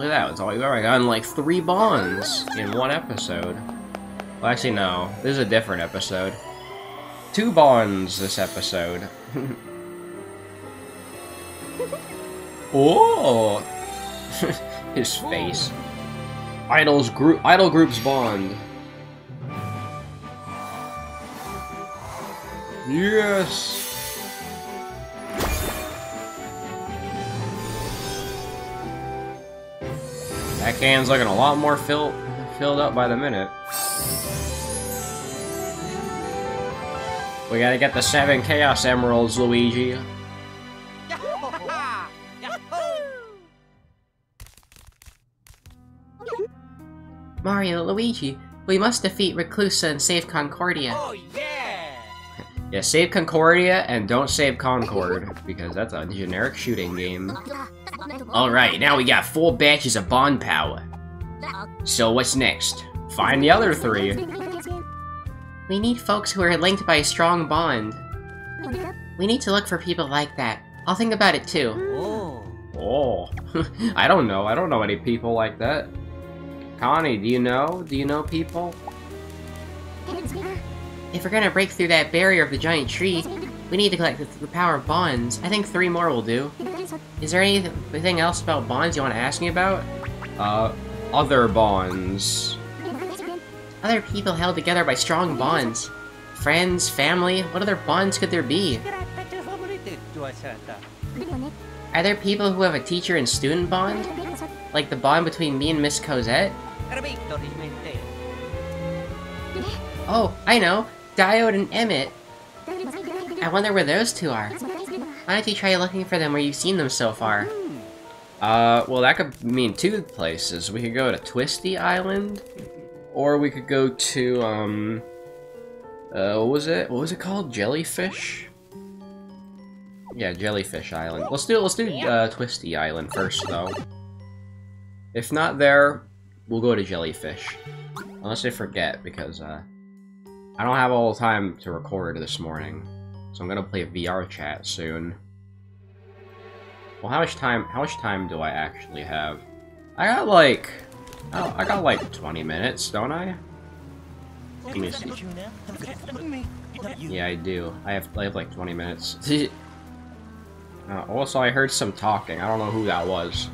Speaker 1: Look at that, it's all already gotten like three bonds in one episode. Well, actually, no. This is a different episode. Two bonds this episode. *laughs* oh! *laughs* His face. Idol's group. Idol groups bond. Yes. That can's looking a lot more fill, filled up by the minute. We gotta get the seven Chaos Emeralds, Luigi.
Speaker 2: Yahoo! Yahoo!
Speaker 3: Mario, Luigi, we must defeat Reclusa and save Concordia.
Speaker 2: Oh yeah!
Speaker 1: Yeah, save Concordia and don't save Concord, because that's a generic shooting game. Alright, now we got full batches of bond power. So what's next? Find the other three.
Speaker 3: We need folks who are linked by a strong bond. We need to look for people like that. I'll think about it too.
Speaker 2: Oh.
Speaker 1: Oh, *laughs* I don't know. I don't know any people like that. Connie, do you know? Do you know people?
Speaker 3: If we're gonna break through that barrier of the giant tree, we need to collect the, the power of bonds. I think three more will do. Is there anything else about bonds you want to ask me about?
Speaker 1: Uh, other bonds.
Speaker 3: Other people held together by strong bonds. Friends, family, what other bonds could there be? Are there people who have a teacher and student bond? Like the bond between me and Miss Cosette? Oh, I know! Diode and Emmett! I wonder where those two are. Why don't you try looking for them where you've seen them so far?
Speaker 1: Uh, well, that could mean two places. We could go to Twisty Island, or we could go to, um, uh, what was it? What was it called? Jellyfish? Yeah, Jellyfish Island. Let's do, let's do, uh, Twisty Island first, though. If not there, we'll go to Jellyfish. Unless I forget, because, uh, I don't have all the time to record this morning. So I'm gonna play a VR chat soon. Well, how much time? How much time do I actually have? I got like, oh, I got like 20 minutes, don't I? Let me see. Yeah, I do. I have, I have like 20 minutes. *laughs* uh, also, I heard some talking. I don't know who that was.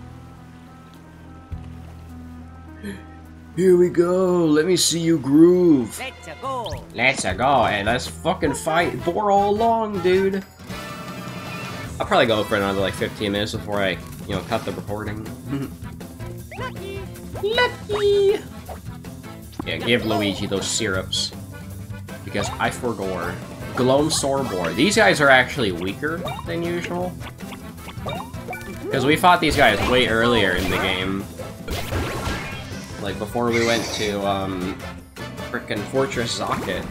Speaker 1: Here we go. Let me see you groove.
Speaker 2: Let's go!
Speaker 1: Let's go, and let's fucking fight Boro along, dude. I'll probably go for another like 15 minutes before I, you know, cut the recording. *laughs* Lucky! Lucky. Yeah, give Luigi those syrups. Because I forgot. Glohm Sorbor. These guys are actually weaker than usual. Because we fought these guys way earlier in the game. Like before we went to, um, frickin' Fortress Zokket.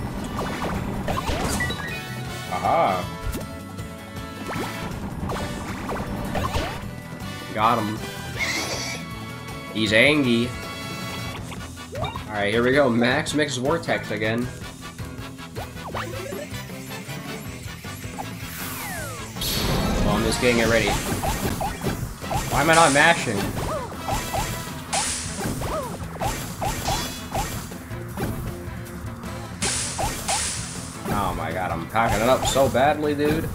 Speaker 1: Aha. Got him. He's angry. Alright, here we go. Max Mix Vortex again. Well, I'm just getting it ready. Why am I not mashing? My god, I'm packing it up so badly, dude.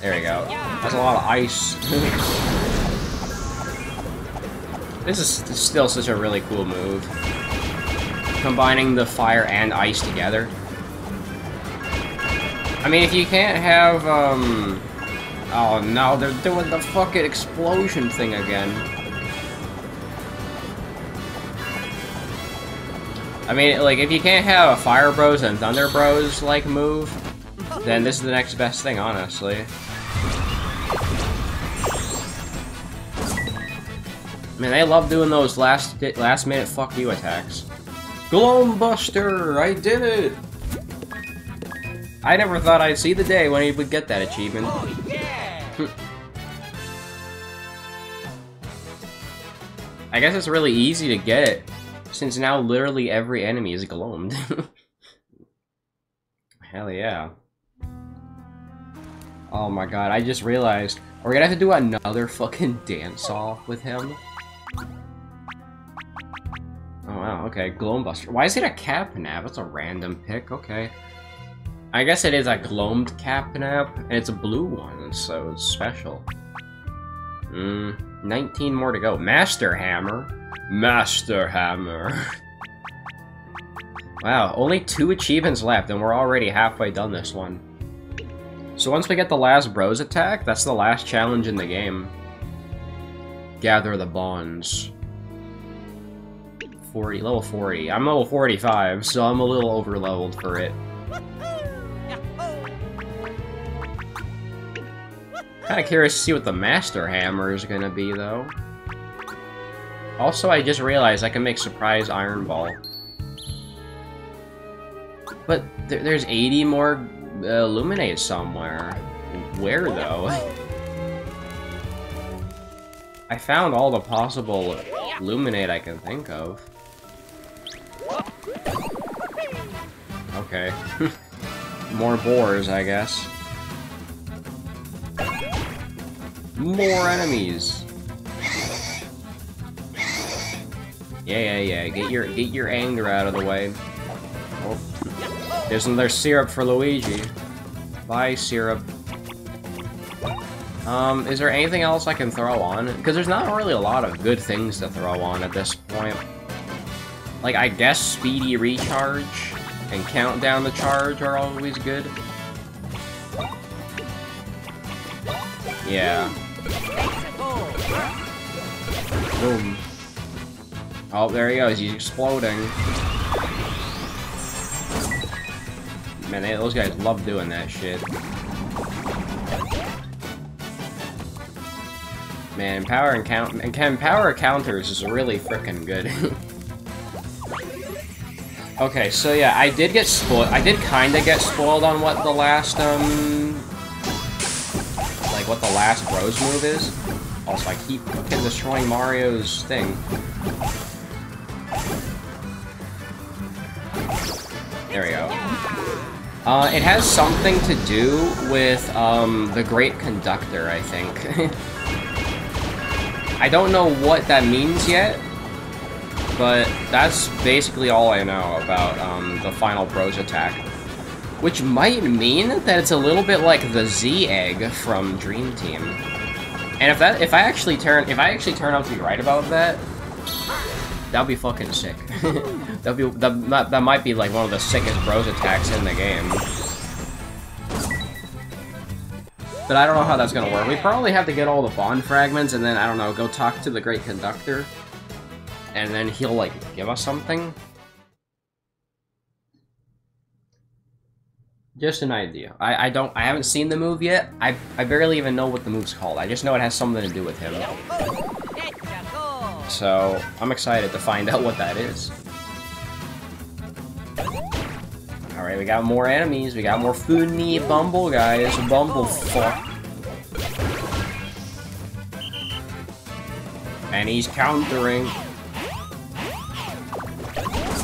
Speaker 1: There we go. That's a lot of ice. *laughs* this is still such a really cool move. Combining the fire and ice together. I mean, if you can't have, um... Oh no, they're doing the fucking explosion thing again. I mean, like, if you can't have a Fire Bros and Thunder Bros, like, move, then this is the next best thing, honestly. I they love doing those last last minute fuck you attacks. Glohm Buster! I did it! I never thought I'd see the day when he would get that achievement.
Speaker 2: Oh yeah! *laughs*
Speaker 1: I guess it's really easy to get it, since now literally every enemy is glohmed. *laughs* Hell yeah. Oh my god, I just realized, are we gonna have to do another fucking *laughs* dance-off with him? Oh wow, okay, Glohmbuster. Why is it a Capnap? That's a random pick, okay. I guess it is a glohmed Capnap, and it's a blue one, so it's special. Hmm, 19 more to go. Master Hammer. Master Hammer. wow, only two achievements left, and we're already halfway done this one. So once we get the last Bros attack, that's the last challenge in the game. Gather the Bonds. 40, level 40. I'm level 45, so I'm a little over leveled for it. Kinda curious to see what the Master Hammer is gonna be, though. Also, I just realized I can make Surprise Iron Ball. But th there's 80 more uh, Illuminate somewhere. Where, though? I found all the possible Illuminate I can think of. Okay. *laughs* More boars, I guess. More enemies. Yeah, yeah, yeah. Get your get your anger out of the way. Oh. There's another syrup for Luigi. Bye, syrup. Um, is there anything else I can throw on? Because there's not really a lot of good things to throw on at this point. Like, I guess Speedy Recharge and Countdown to Charge are always good. Yeah. Boom. Oh, there he goes. He's exploding. Man, they, those guys love doing that shit. Man, power and count and can power counters is really freaking good. *laughs* okay, so yeah, I did get spoiled. I did kind of get spoiled on what the last um, like what the last Bros move is. Also, I keep fucking destroying Mario's thing. There we go. Uh, it has something to do with um, the Great Conductor, I think. *laughs* I don't know what that means yet, but that's basically all I know about um, the final Bros attack. Which might mean that it's a little bit like the Z egg from Dream Team. And if that if I actually turn if I actually turn out to be right about that, that'd be fucking sick. *laughs* that'd be that, that might be like one of the sickest Bros attacks in the game. But I don't know how that's gonna work. We probably have to get all the bond fragments and then, I don't know, go talk to the Great Conductor. And then he'll, like, give us something. Just an idea. I, I don't- I haven't seen the move yet. I, I barely even know what the move's called. I just know it has something to do with him. So, I'm excited to find out what that is. Alright, we got more enemies. We got more Funny Bumble guys. Bumble fuck. And he's countering.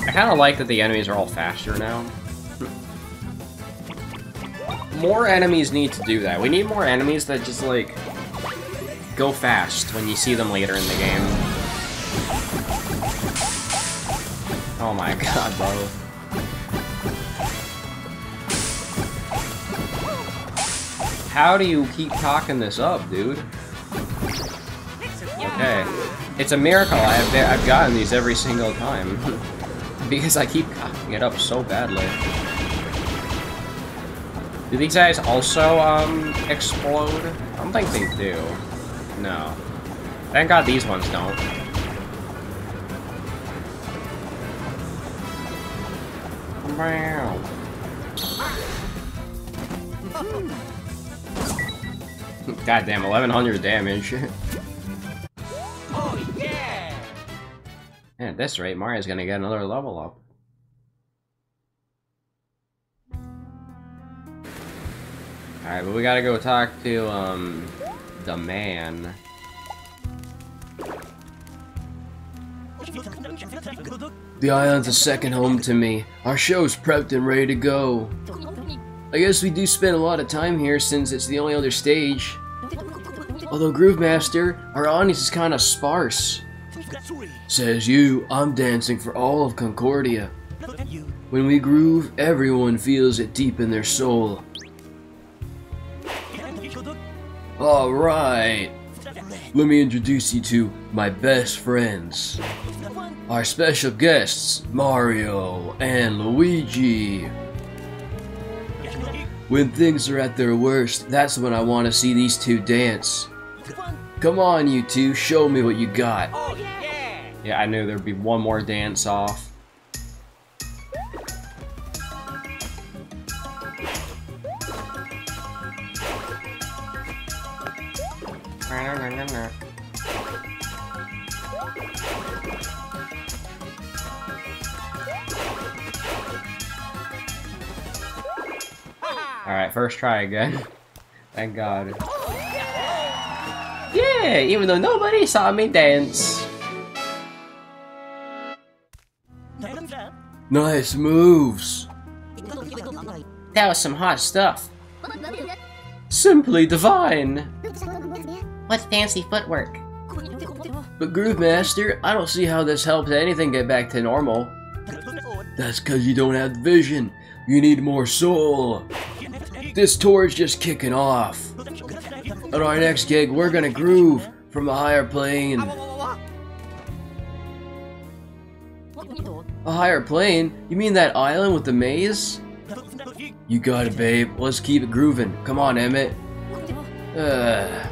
Speaker 1: I kind of like that the enemies are all faster now. More enemies need to do that. We need more enemies that just, like, go fast when you see them later in the game. Oh my *laughs* god, bro. How do you keep talking this up, dude? Okay. It's a miracle I have I've gotten these every single time. *laughs* because I keep cocking it up so badly. Do these guys also, um, explode? I don't think they do. No. Thank god these ones don't. Wow. Goddamn, 1100 damage. *laughs*
Speaker 2: Oh, yeah!
Speaker 1: And at this rate, Mario's gonna get another level up. Alright, but we gotta go talk to, um, the man. The island's a second home to me. Our show's prepped and ready to go. I guess we do spend a lot of time here since it's the only other stage. Although Groove Master, our audience is kinda sparse. Says you, I'm dancing for all of Concordia. When we groove, everyone feels it deep in their soul. Alright, let me introduce you to my best friends. Our special guests, Mario and Luigi. When things are at their worst, that's when I want to see these two dance. Come on, you two, show me what you got.
Speaker 2: Oh, yeah!
Speaker 1: Yeah, I knew there'd be one more dance off. Alright, first try again. *laughs* Thank God. Yeah, even though nobody saw me dance. Nice moves.
Speaker 3: That was some hot stuff.
Speaker 1: Simply divine.
Speaker 3: What fancy footwork.
Speaker 1: But Groove Master, I don't see how this helps anything get back to normal. That's cause you don't have vision. You need more soul. This tour is just kicking off. At our next gig, we're gonna groove from a higher plane. A higher plane? You mean that island with the maze? You got it, babe. Let's keep it grooving. Come on, Emmett. Ugh.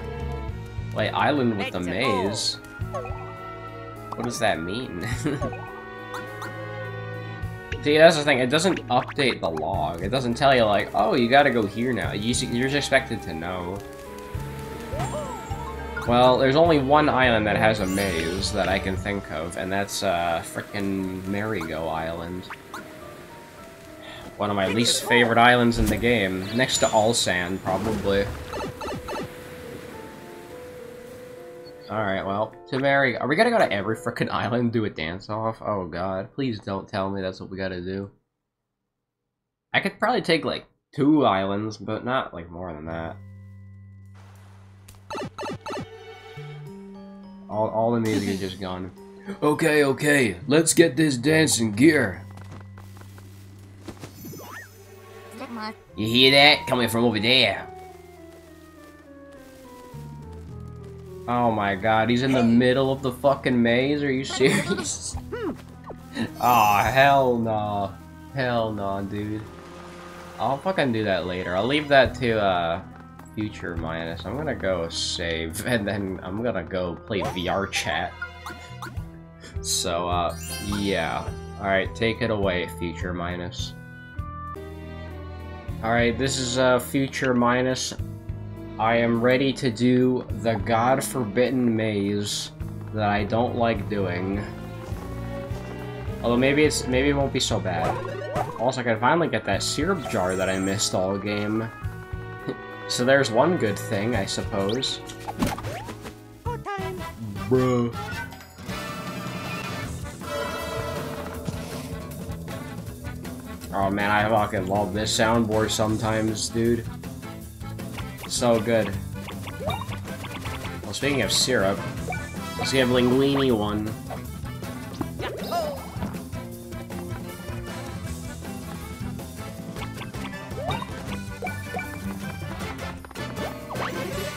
Speaker 1: Wait, island with the maze? What does that mean? *laughs* See, that's the thing. It doesn't update the log. It doesn't tell you, like, oh, you gotta go here now. You, you're just expected to know. Well, there's only one island that has a maze that I can think of, and that's, uh, frickin' Merrygo Island. One of my least favorite islands in the game. Next to All Sand, probably. Alright, well, to Mary, are we gonna go to every freaking island and do a dance-off? Oh god, please don't tell me that's what we gotta do. I could probably take, like, two islands, but not, like, more than that. All, all the music is just gone. *laughs* Okay, okay, let's get this dancing gear. You hear that? Coming from over there. Oh my god, he's in the middle of the fucking maze? Are you serious? *laughs* Aw, oh, hell no. Hell no, dude. I'll fucking do that later. I'll leave that to, uh, Future Minus. I'm gonna go save, *laughs* and then I'm gonna go play VR chat. So, uh, yeah. Alright, take it away, Future Minus. Alright, this is, uh, Future Minus. I am ready to do the God Forbidden Maze that I don't like doing. Although maybe it's maybe it won't be so bad. Also, I can finally get that syrup jar that I missed all game. *laughs* so there's one good thing, I suppose. Bruh. Oh man, I fucking love this soundboard sometimes, dude so good. Well, speaking of syrup, let's get Linguini one.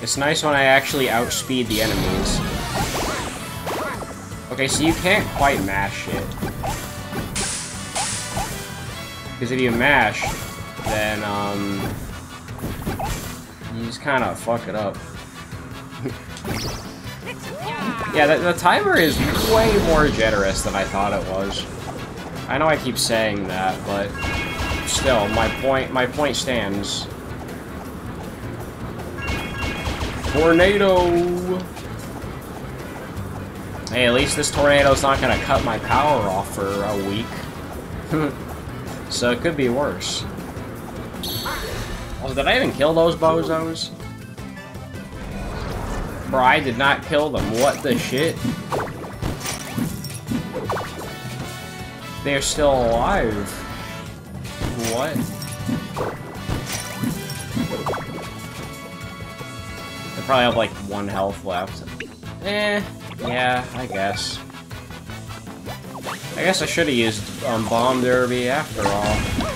Speaker 1: It's nice when I actually outspeed the enemies. Okay, so you can't quite mash it. Because if you mash, then, um just kind of fuck it up. yeah, the, the timer is way more generous than I thought it was. I know I keep saying that, but still, my point my point stands. Tornado! Hey, at least this tornado's not gonna cut my power off for a week. *laughs* so it could be worse. Oh, did I even kill those bozos? Bro, I did not kill them. What the shit? they're still alive. What? They probably have like one health left. Eh, yeah, I guess. I guess I should have used um, Bomb Derby after all.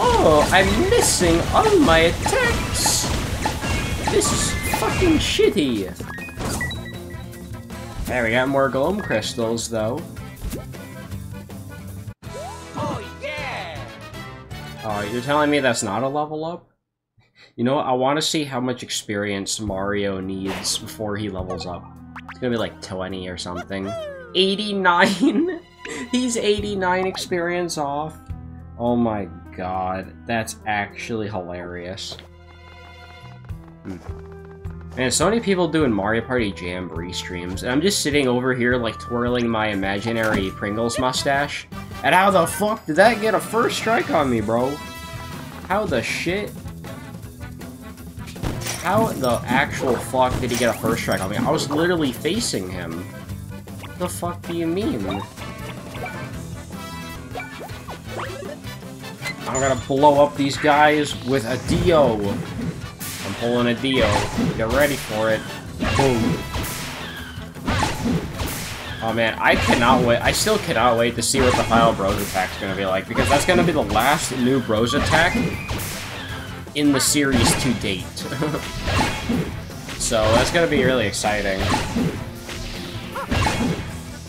Speaker 1: Oh, I'm missing all my attacks! This is fucking shitty! There, we got more Glohm Crystals, though.
Speaker 2: Oh yeah!
Speaker 1: Oh, you're telling me that's not a level up? You know what? I want to see how much experience Mario needs before he levels up. It's gonna be like 20 or something. 89? *laughs* He's 89 experience off. Oh my god, that's actually hilarious. Man, so many people doing Mario Party Jamboree streams, and I'm just sitting over here like twirling my imaginary Pringles mustache. And how the fuck did that get a first strike on me, bro? How the shit? How the actual fuck did he get a first strike on me? I was literally facing him. The fuck do you mean? I'm gonna blow up these guys with a Dio. I'm pulling a Dio. Get ready for it. Boom. Oh man, I cannot wait. I still cannot wait to see what the final Bros attack's gonna be like, because that's gonna be the last new Bros attack in the series to date. *laughs* so that's gonna be really exciting.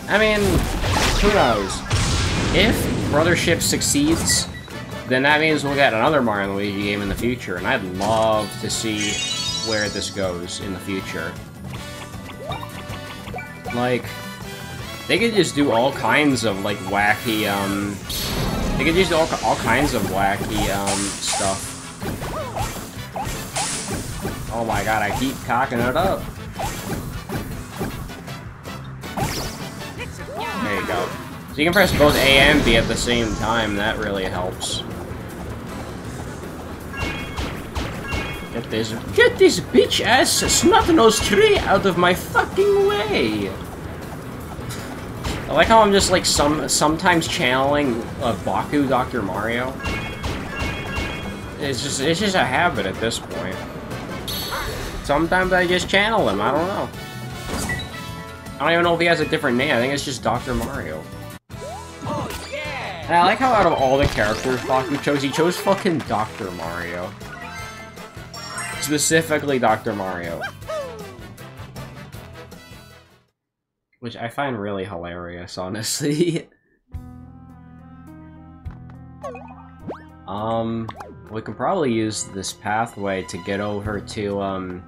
Speaker 1: I mean, who knows? If Brothership succeeds, then that means we'll get another Mario Luigi game in the future, and I'd love to see where this goes in the future. Like, they could just do all kinds of, like, wacky, um... They could just do all, all kinds of wacky, um, stuff. Oh my god, I keep cocking it up. There you go. So you can press both A and B at the same time, that really helps. Get this- Get this bitch-ass snot-nosed tree out of my fucking way! I like how I'm just like some sometimes channeling uh, Baku Dr. Mario. It's just it's just a habit at this point. Sometimes I just channel him. I don't know. I don't even know if he has a different name. I think it's just Dr. Mario.
Speaker 2: Oh yeah!
Speaker 1: And I like how out of all the characters Baku chose, he chose fucking Dr. Mario. Specifically Dr. Mario. Which I find really hilarious, honestly. *laughs* um, we can probably use this pathway to get over to, um,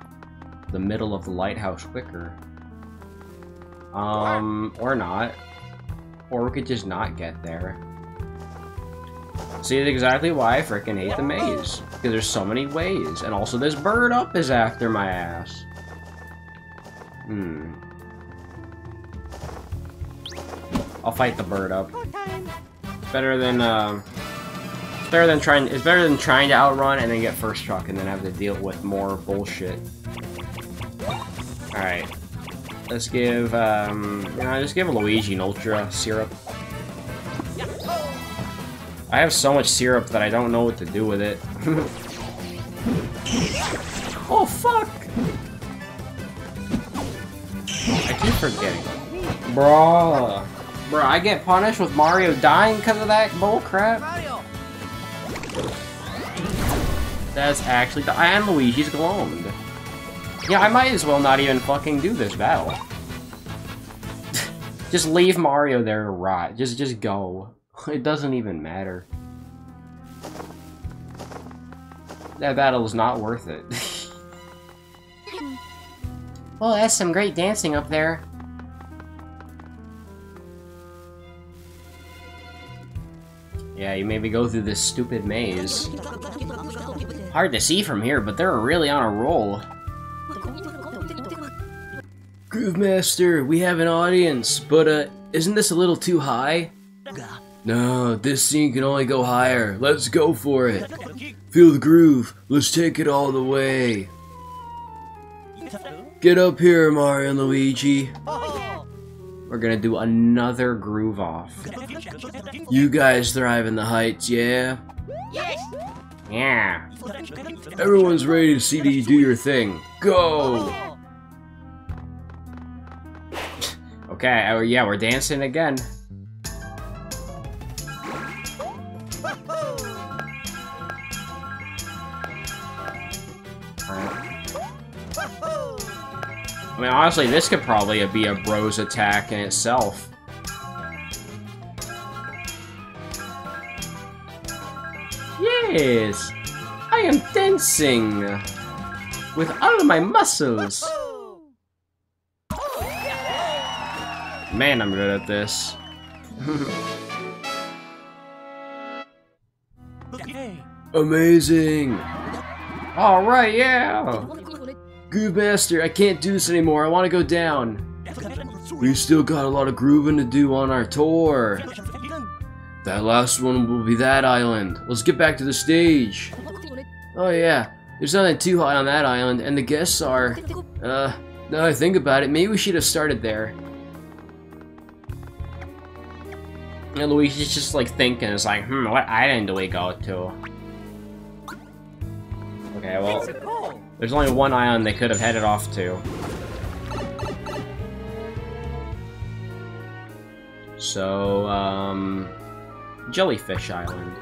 Speaker 1: the middle of the lighthouse quicker. Um, or not. Or we could just not get there. See, that's exactly why I freaking hate the maze. Because there's so many ways. And also this bird up is after my ass. Hmm. I'll fight the bird up. It's better than, uh... Better than trying- it's better than trying to outrun and then get first truck and then have to deal with more bullshit. Alright. Let's give, um... You know, just give Luigi an Ultra Syrup. I have so much syrup that I don't know what to do with it. *laughs* oh, fuck! I keep forgetting. Bruh. Bruh, I get punished with Mario dying because of that bullcrap?
Speaker 2: Mario!
Speaker 1: That's actually the- and Luigi's glohmed. Yeah, I might as well not even fucking do this battle. *laughs* just leave Mario there to rot. Just, just go. It doesn't even matter. That battle is not worth it. *laughs*
Speaker 3: Well, that's some great dancing up there.
Speaker 1: yeah, you maybe go through this stupid maze. Hard to see from here, but they're really on a roll. Groove Master, we have an audience, but uh, isn't this a little too high? No, this scene can only go higher. Let's go for it. Feel the groove. Let's take it all the way. Get up here, Mario and Luigi. We're gonna do another groove off. You guys thrive in the heights, yeah?
Speaker 2: Yes!
Speaker 1: Yeah. Everyone's ready to see you do your thing. Go! Okay, oh yeah, we're dancing again. I mean, honestly, this could probably be a bros attack in itself. Yes! I am dancing! With all my muscles! Man, I'm good at this. *laughs* Amazing! Alright, yeah! Groove Master, I can't do this anymore, I want to go down. We still got a lot of grooving to do on our tour. That last one will be that island. Let's get back to the stage. Oh yeah, there's nothing too hot on that island, and the guests are... Uh, now I think about it, maybe we should have started there. And Luigi's just like thinking, it's like, hmm, what island do we go to? Okay, well, there's only one island they could have headed off to. So, um, Jellyfish Island.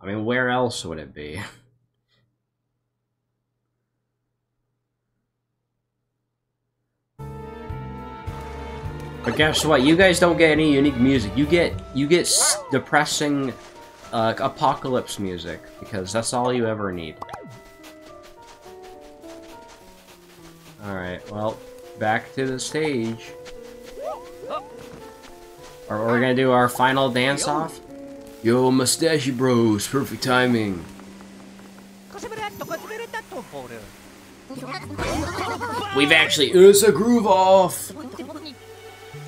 Speaker 1: I mean, where else would it be? *laughs* But guess what? You guys don't get any unique music. You get you get depressing uh, apocalypse music because that's all you ever need. All right. Well, back to the stage. Or we're gonna do our final dance off. Yo, mustache bros, perfect timing. We've actually it's a groove off.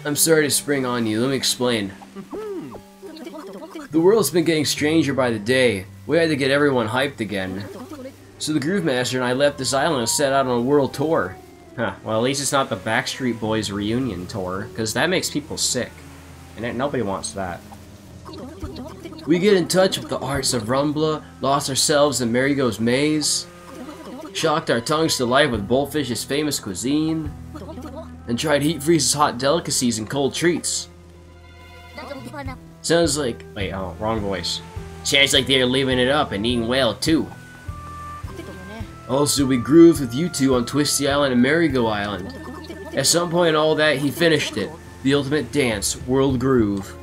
Speaker 1: I'm sorry to spring on you. Let me explain. The world's been getting stranger by the day. We had to get everyone hyped again. So the Groove Master and I left this island and set out on a world tour. Huh, well at least it's not the Backstreet Boys reunion tour, because that makes people sick. And it, nobody wants that. We get in touch with the arts of Rumbla, lost ourselves in Merrygo's maze, shocked our tongues to life with Bulbfish's famous cuisine, and tried Heat Freeze's hot delicacies and cold treats. Sounds like... Wait, oh, wrong voice. Sounds like they're living it up and eating well, too. Also, we grooved with you two on Twisty Island and Merrygo Island. At some point in all that, he finished it. The ultimate dance, World Groove.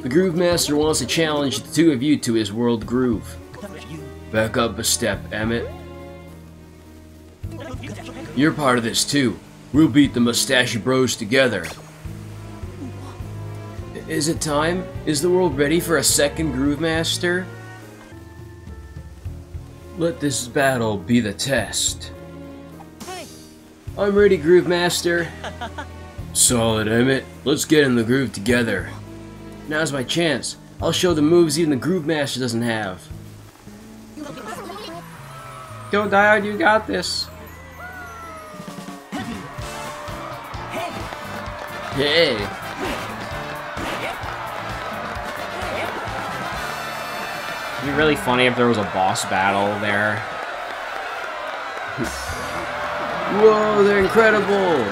Speaker 1: The Groove Master wants to challenge the two of you to his World Groove. Back up a step, Emmett. You're part of this too. We'll beat the Mustache Bros together. Is it time? Is the world ready for a second Groove Master? Let this battle be the test. Hey. I'm ready, Groove Master. *laughs* Solid, Emmett. Let's get in the groove together. Now's my chance. I'll show the moves even the Groove Master doesn't have. Go, Diode, you got this. Hey. It'd be really funny if there was a boss battle there. Whoa, they're incredible!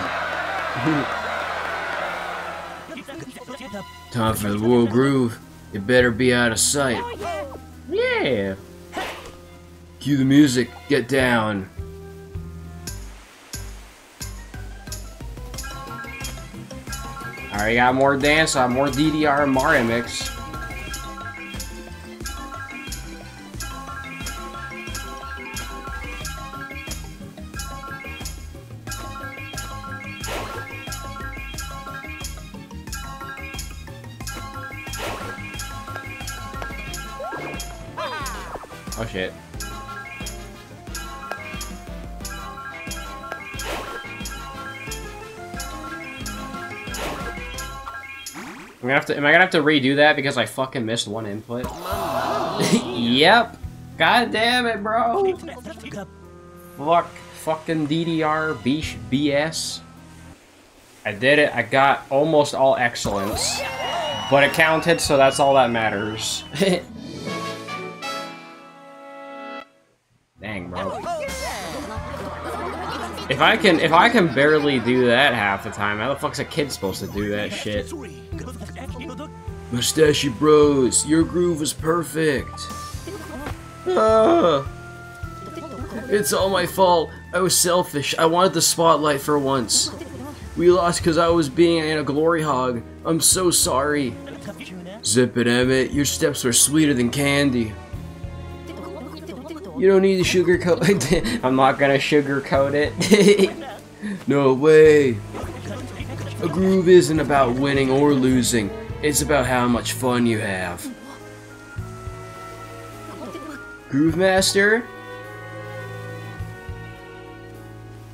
Speaker 1: Time for the world groove. It better be out of sight. Yeah. Cue the music. Get down. Alright, got more dance, uh, more DDR and Mario mix. Oh shit. I'm gonna have to. Am I gonna have to redo that because I fucking missed one input? *laughs* yep. God damn it, bro. Fuck. Fucking DDR beesh BS. I did it. I got almost all excellence. But it counted, so that's all that matters. *laughs* If I can if I can barely do that half the time, how the fuck's a kid supposed to do that shit? Mustache Bros, your groove was perfect. Ah. It's all my fault. I was selfish. I wanted the spotlight for once. We lost because I was being a glory hog. I'm so sorry. Zip it, Emmett. Your steps were sweeter than candy. You don't need to sugarcoat it. *laughs* I'm not gonna sugarcoat it. *laughs* no way. A groove isn't about winning or losing. It's about how much fun you have. Groove Master?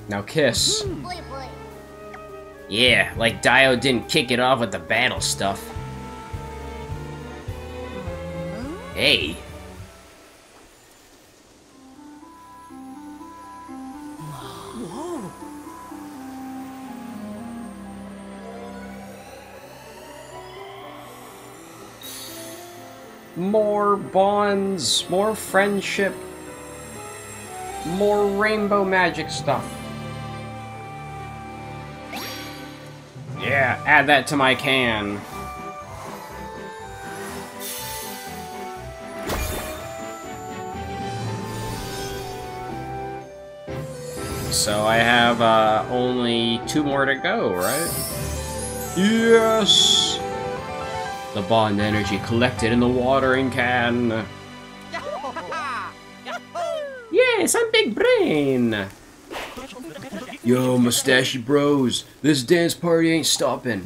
Speaker 1: Now kiss. Yeah, like Dio didn't kick it off with the battle stuff. Hey. More bonds, more friendship, more rainbow magic stuff. Yeah, add that to my can. So I have uh, only two more to go, right? Yes! The bond energy collected in the watering can. Yes, I'm Big Brain! Yo, Mustache Bros, this dance party ain't stopping.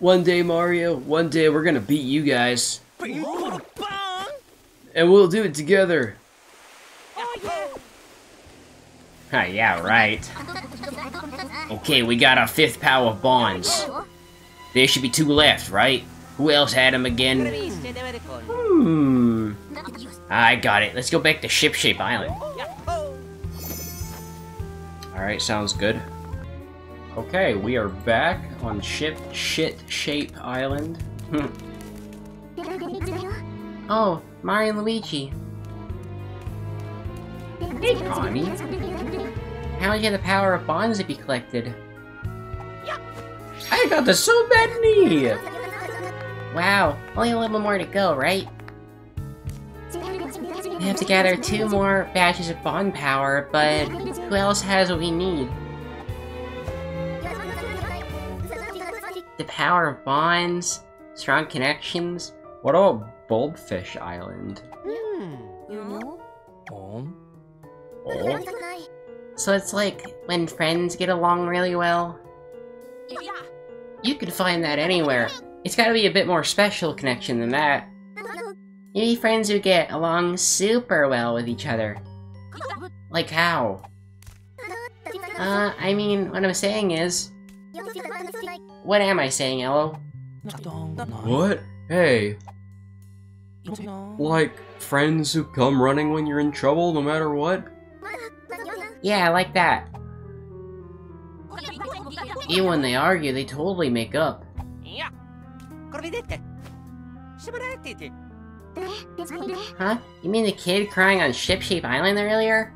Speaker 1: One day, Mario, one day we're gonna beat you guys. And we'll do it together. Ah, yeah, right. Okay, we got our fifth power of bonds. There should be two left, right? Who else had him again? Hmm. I got it. Let's go back to Ship Shape Island. Alright, sounds good. Okay, we are back on Ship Shit Shape Island.
Speaker 3: Oh, Mario and Luigi.
Speaker 1: hey, Connie.
Speaker 3: How much of the power of bonds have you collected?
Speaker 1: I got the so many!
Speaker 3: Wow, only a little more to go, right? We have to gather two more batches of bond power, but who else has what we need? The power of bonds, strong connections.
Speaker 1: What about Bulbfish Island?
Speaker 2: Hmm.
Speaker 1: Oh,
Speaker 3: So it's like when friends get along really well. You could find that anywhere. It's gotta be a bit more special connection than that. You need friends who get along super well with each other. Like how? Uh, I mean, what I'm saying is... What am I saying, Ello?
Speaker 1: what? Hey, like friends who come running when you're in trouble no matter what?
Speaker 3: Yeah, I like that. Even when they argue, they totally make up. Huh? You mean the kid crying on Shipshape Island earlier?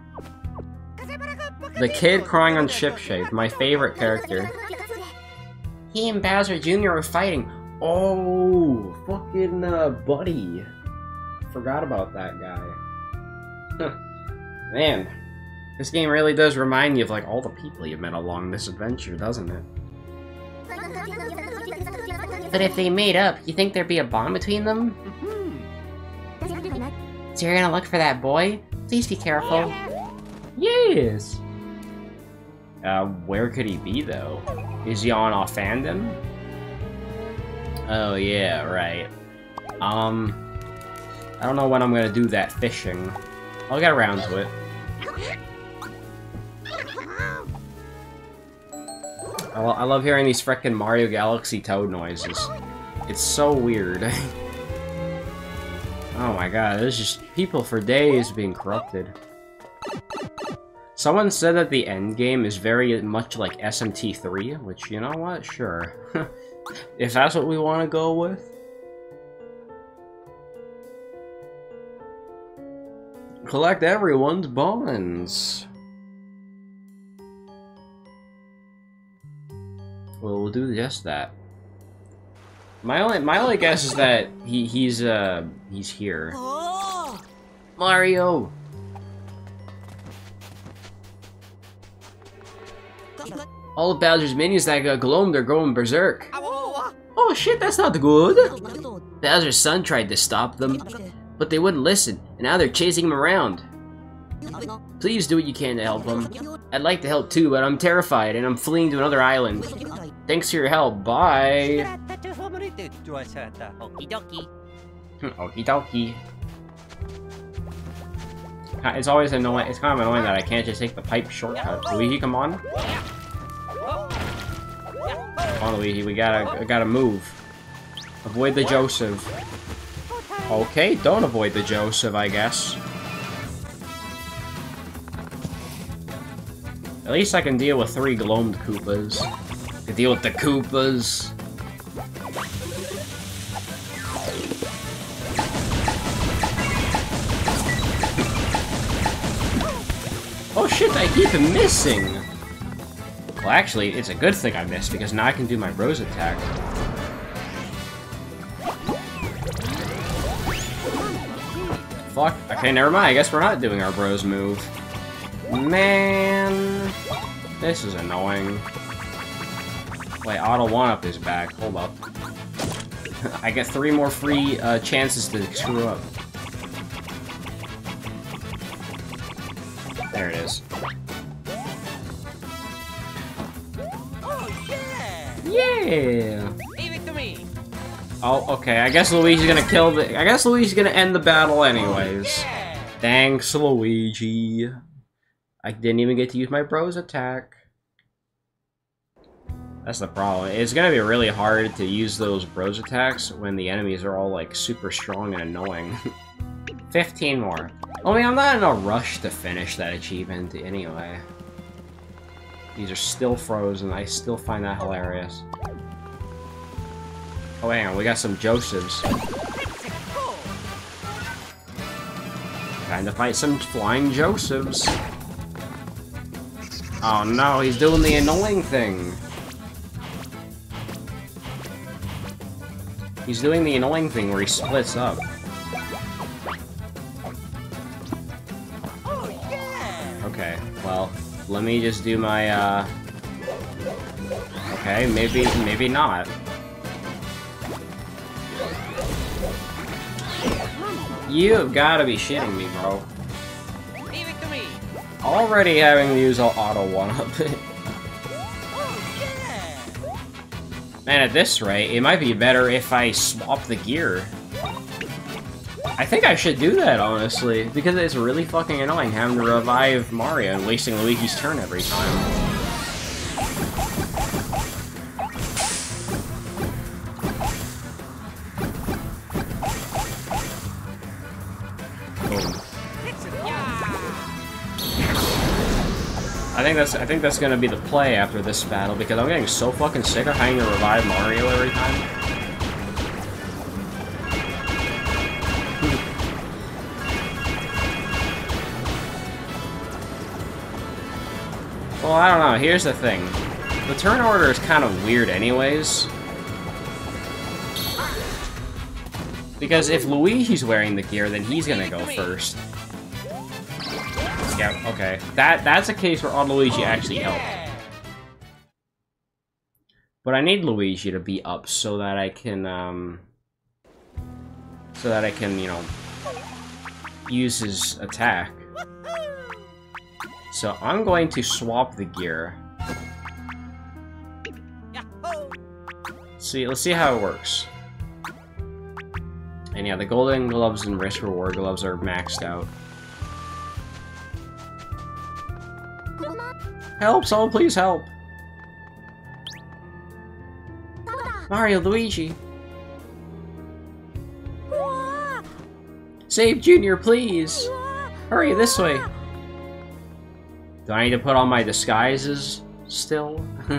Speaker 1: The kid crying on Shipshape, my favorite character.
Speaker 3: He and Bowser Jr. were fighting.
Speaker 1: Oh, fucking uh, Buddy. Forgot about that guy. Man, this game really does remind you of like all the people you've met along this adventure, doesn't it?
Speaker 3: But if they made up, you think there'd be a bond between them? So you're gonna look for that boy? Please be careful.
Speaker 1: Yes. Uh, where could he be though? Is he on a fandom? Oh yeah, right. Um, I don't know when I'm gonna do that fishing. I'll get around to it. I, I love hearing these frickin' Mario Galaxy Toad noises. It's so weird. *laughs* oh my god, there's just people for days being corrupted. Someone said that the end game is very much like SMT3, which, you know what? Sure. *laughs* if that's what we want to go with. Collect everyone's bonds. Well, we'll do just that. My only my only guess is that he he's uh he's here. Mario. All of Bowser's minions that got glohmed are going berserk. Oh shit, that's not good. Bowser's son tried to stop them, but they wouldn't listen, and now they're chasing him around. Please do what you can to help them. I'd like to help too, but I'm terrified, and I'm fleeing to another island. Thanks for your help. Bye.
Speaker 2: Okie dokie. *laughs*
Speaker 1: Okie dokie. Uh, it's always annoying. It's kind of annoying that I can't just take the pipe shortcut. Luigi, come on. Come on, Luigi. We gotta, we gotta move. Avoid the Joseph. Okay, don't avoid the Joseph, I guess. At least I can deal with three glohmed Koopas. Can deal with the Koopas. Oh shit, I keep missing! Well, actually, it's a good thing I missed, because now I can do my Bros attack. Fuck. Okay, never mind. I guess we're not doing our bros move. Man. This is annoying. Wait, Auto 1-Up is back. Hold up. I get three more free uh, chances to screw up. There it is.
Speaker 2: Oh, yeah!
Speaker 1: Yeah!
Speaker 2: Leave it to me.
Speaker 1: Oh, okay. I guess Luigi's gonna kill the. I guess Luigi's gonna end the battle anyways.
Speaker 2: Yeah!
Speaker 1: Thanks, Luigi. I didn't even get to use my bros attack. That's the problem. It's gonna be really hard to use those bros attacks when the enemies are all like super strong and annoying. *laughs* 15 more. I mean, I'm not in a rush to finish that achievement anyway. These are still frozen. I still find that hilarious. Oh, hang on. We got some Josephs. Time to fight some flying Josephs. Oh no, he's doing the annoying thing. He's doing the annoying thing where he splits up.
Speaker 2: Oh!
Speaker 1: Okay, well, let me just do my, uh... Okay, maybe, maybe not. You've gotta be shitting me, bro.
Speaker 2: Leave it to me.
Speaker 1: Already having to use all auto one-up. *laughs* Man, at this rate, it might be better if I swap the gear. I think I should do that, honestly, because it's really fucking annoying having to revive Mario and wasting Luigi's turn every time. Think that's I think that's gonna be the play after this battle because I'm getting so fucking sick of having to revive Mario every time. well, I don't know. Here's the thing. The turn order is kind of weird anyways. Because if Luigi's wearing the gear, then he's gonna go first. Yeah, okay. That that's a case where Luigi actually helped.
Speaker 2: Yeah!
Speaker 1: But I need Luigi to be up so that I can, um... So that I can, you know, use his attack. So I'm going to swap the gear. See, let's see how it works. And yeah, the golden gloves and risk reward gloves are maxed out. Help! Someone please help! Mario, Luigi! Save Junior, please! Hurry, this way! Do I need to put on my disguises still? *laughs*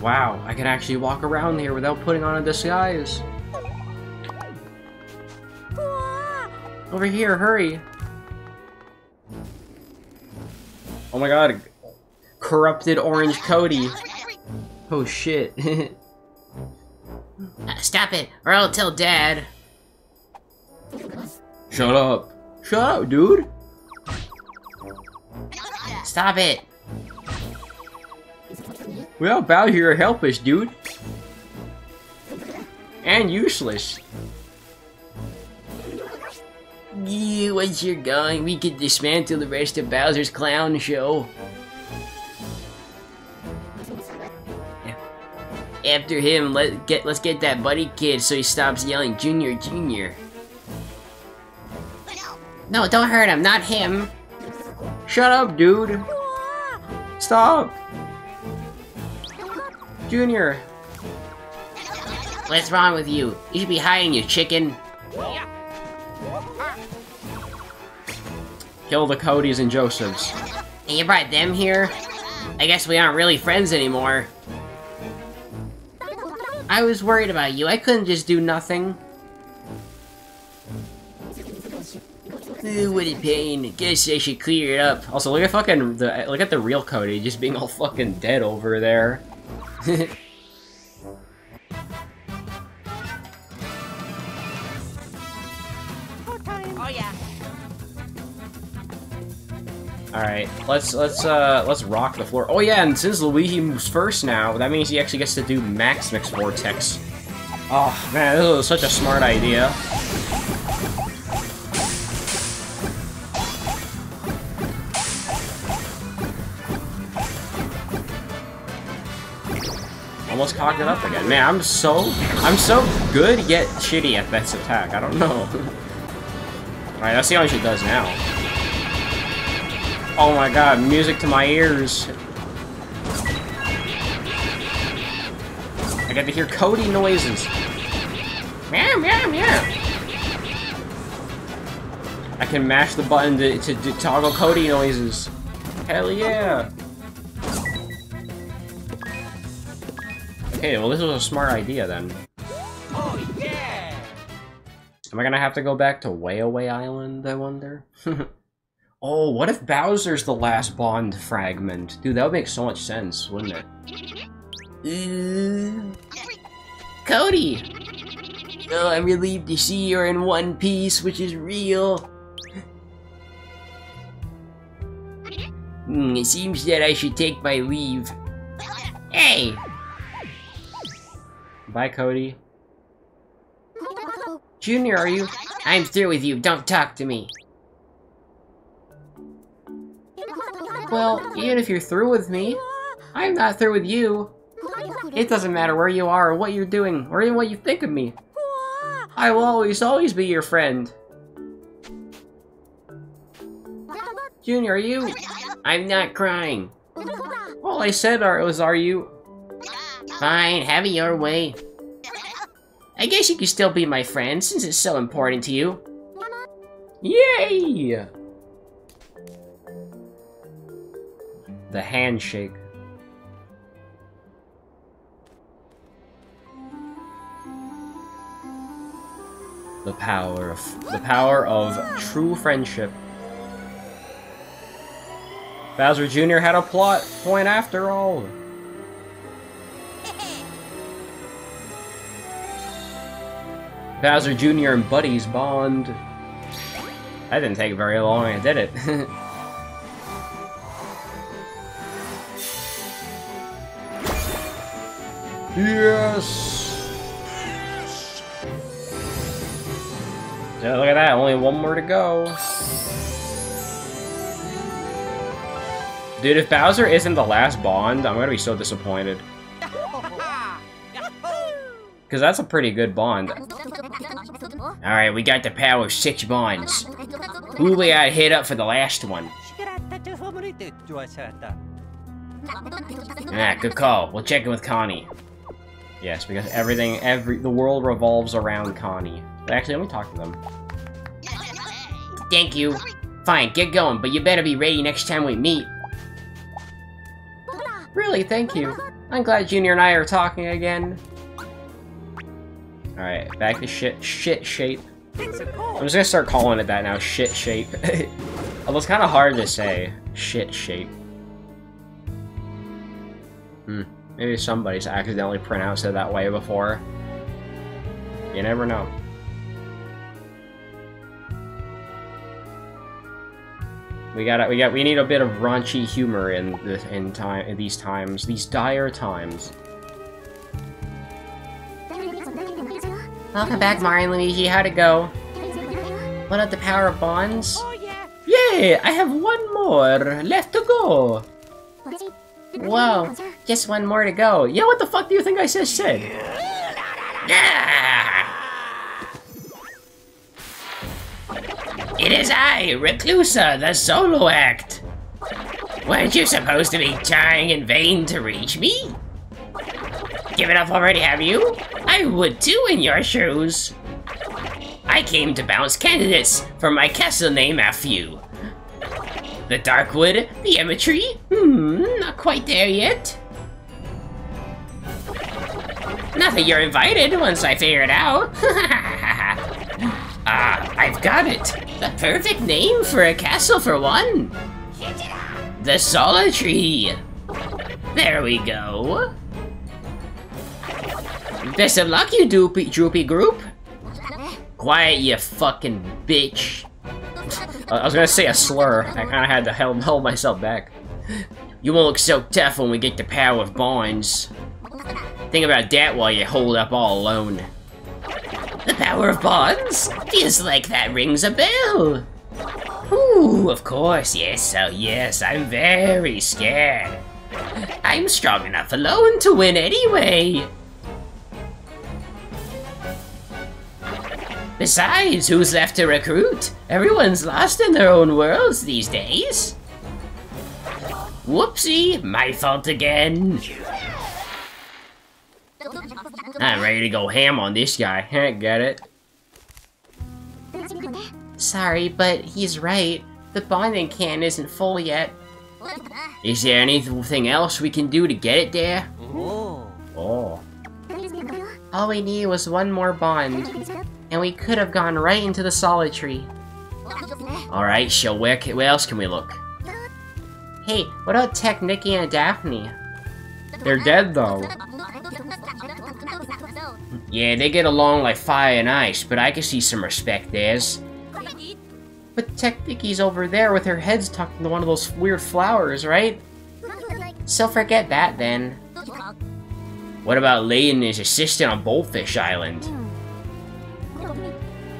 Speaker 1: wow, I can actually walk around here without putting on a disguise. Over here, hurry! Oh my god, corrupted orange Cody. Oh shit. *laughs*
Speaker 3: Uh, stop it, or I'll tell Dad.
Speaker 1: Shut up. Shut up, dude.
Speaker 3: Stop it.
Speaker 1: Well, Bowser here to help us, dude. And useless.
Speaker 3: You, once you're gone, we could dismantle the rest of Bowser's clown show. After him, let get let's get that buddy kid so he stops yelling Junior Junior. No, don't hurt him, not him.
Speaker 1: Shut up, dude. Stop. Junior.
Speaker 3: What's wrong with you? You should be hiding, you chicken.
Speaker 1: Kill the Codys and Josephs.
Speaker 3: And you brought them here? I guess we aren't really friends anymore. I was worried about you. I couldn't just do nothing. Ooh, what a pain. Guess I should clear it up.
Speaker 1: Also, look at fucking the look at the real Cody just being all fucking dead over there. *laughs* All right, let's let's uh let's rock the floor. Oh yeah, and since Luigi moves first now, that means he actually gets to do Max Mix Vortex. Oh man, this was such a smart idea. Almost cocked it up again. Man, I'm so I'm so good yet shitty at this attack. I don't know. *laughs* Alright, let's see how she does now. Oh my god, music to my ears. I get to hear Cody noises. Meow, meow, meow. I can mash the button to, to, to toggle Cody noises. Hell yeah. Okay, well this was a smart idea then.
Speaker 2: Oh yeah.
Speaker 1: Am I gonna have to go back to Way Away Island, I wonder? *laughs* oh, what if Bowser's the last Bond fragment? Dude, that would make so much sense, wouldn't it?
Speaker 3: Uh, Cody! Oh, I'm relieved to see you're in one piece, which is real. Hmm, it seems that I should take my leave. Hey!
Speaker 1: Bye, Cody.
Speaker 3: Junior, are you? I'm through with you, don't talk to me. Well, even if you're through with me, I'm not through with you. It doesn't matter where you are or what you're doing, or even what you think of me. I will always, always be your friend. Junior, are you? I'm not crying. All I said was, are you? Fine, have it your way. I guess you can still be my friend, since it's so important to you.
Speaker 1: Yay! The handshake. The power of the power of true friendship. Bowser Jr. had a plot point after all. Bowser Jr. and Buddies bond. That didn't take very long, did it? *laughs* Yes! Yeah, look at that. Only one more to go. Dude, if Bowser isn't the last Bond, I'm gonna be so disappointed. Because that's a pretty good Bond. Alright, we got the power of six Bonds. Who got hit up for the last one? Ah, good call. We'll check in with Connie. Yes, because everything, every, the world revolves around Connie. But actually, let me talk to them.
Speaker 3: Thank you. Fine, get going, but you better be ready next time we meet. Really, thank you. I'm glad Junior and I are talking again.
Speaker 1: Alright, back to shit shit shape. I'm just gonna start calling it that now, shit shape. *laughs* Although it's kinda hard to say. Shit shape. Hmm. Maybe somebody's accidentally pronounced it that way before. You never know. We got we got we need a bit of raunchy humor in this in time in these times, these dire times.
Speaker 3: Welcome back, Mario and Luigi. How'd it go? What of the power of bonds?
Speaker 2: Oh yeah.
Speaker 1: Yay! I have one more left to go.
Speaker 3: Whoa, just one more to go.
Speaker 1: Yeah, what the fuck do you think I just said?
Speaker 3: It is I, Reclusa, the solo act. Weren't you supposed to be trying in vain to reach me? Give it up already, have you? I would too in your shoes. I came to bounce candidates for my castle name after you. The Darkwood, the Emmetry? Hmm, not quite there yet. Not that you're invited once I figure it out. *laughs* ah, I've got it. The perfect name for a castle for one. The Solitary. There we go. Best of luck, you droopy, droopy group. Quiet, you fucking bitch.
Speaker 1: I was gonna say a slur. I kinda had to hold, myself back.
Speaker 3: You won't look so tough when we get the power of bonds. Think about that while you hold up all alone. The power of bonds? Feels like that rings a bell. Ooh, of course, yes, oh yes, I'm very scared. I'm strong enough alone to win anyway. Besides, who's left to recruit? Everyone's lost in their own worlds these days. Whoopsie, my fault again.
Speaker 1: I'm ready to go ham on this guy. *laughs* Get it?
Speaker 3: Sorry, but he's right. The bonding can isn't full yet.
Speaker 1: Is there anything else we can do to get it there?
Speaker 2: Oh.
Speaker 1: Oh.
Speaker 3: All we need was one more bond, and we could have gone right into the solitary.
Speaker 1: Alright, so where, ca- where else can we look?
Speaker 3: Hey, what about Tech, Nikki, and Daphne?
Speaker 1: They're dead though. Yeah, they get along like fire and ice, but I can see some respect theirs.
Speaker 3: But Tech Nikki's over there with her heads tucked into one of those weird flowers, right? So forget that then.
Speaker 1: What about Lee and his assistant on Bulbfish Island?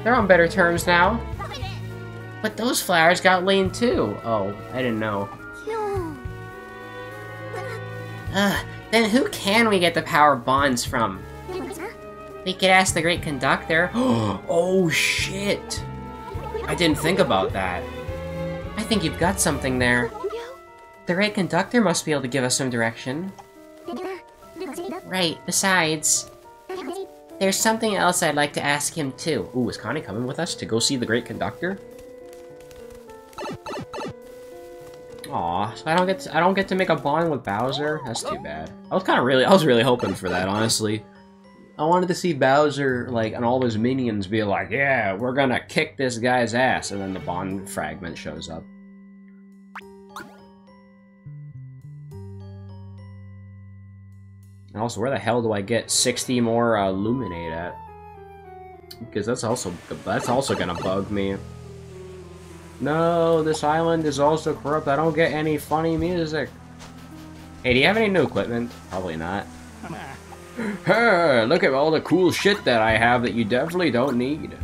Speaker 3: They're on better terms now. But those flowers got Lane too. Oh, I didn't know. Ugh, then who can we get the power bonds from? We could ask the Great Conductor. *gasps*
Speaker 1: oh shit! I didn't think about that.
Speaker 3: I think you've got something there. The Great Conductor must be able to give us some direction. Right, besides, there's something else I'd like to ask him too.
Speaker 1: Ooh, is Connie coming with us to go see the Great Conductor? Aw, so I don't get to, I don't get to make a bond with Bowser. That's too bad. I was kind of really I was really hoping for that, honestly. I wanted to see Bowser like and all his minions be like, "Yeah, we're gonna kick this guy's ass," and then the bond fragment shows up. And also, where the hell do I get 60 more uh, Luminate at? Because that's also that's also gonna bug me. No, this island is also corrupt. I don't get any funny music. Hey, do you have any new equipment? Probably not. *laughs* Look at all the cool shit that I have that you definitely don't need.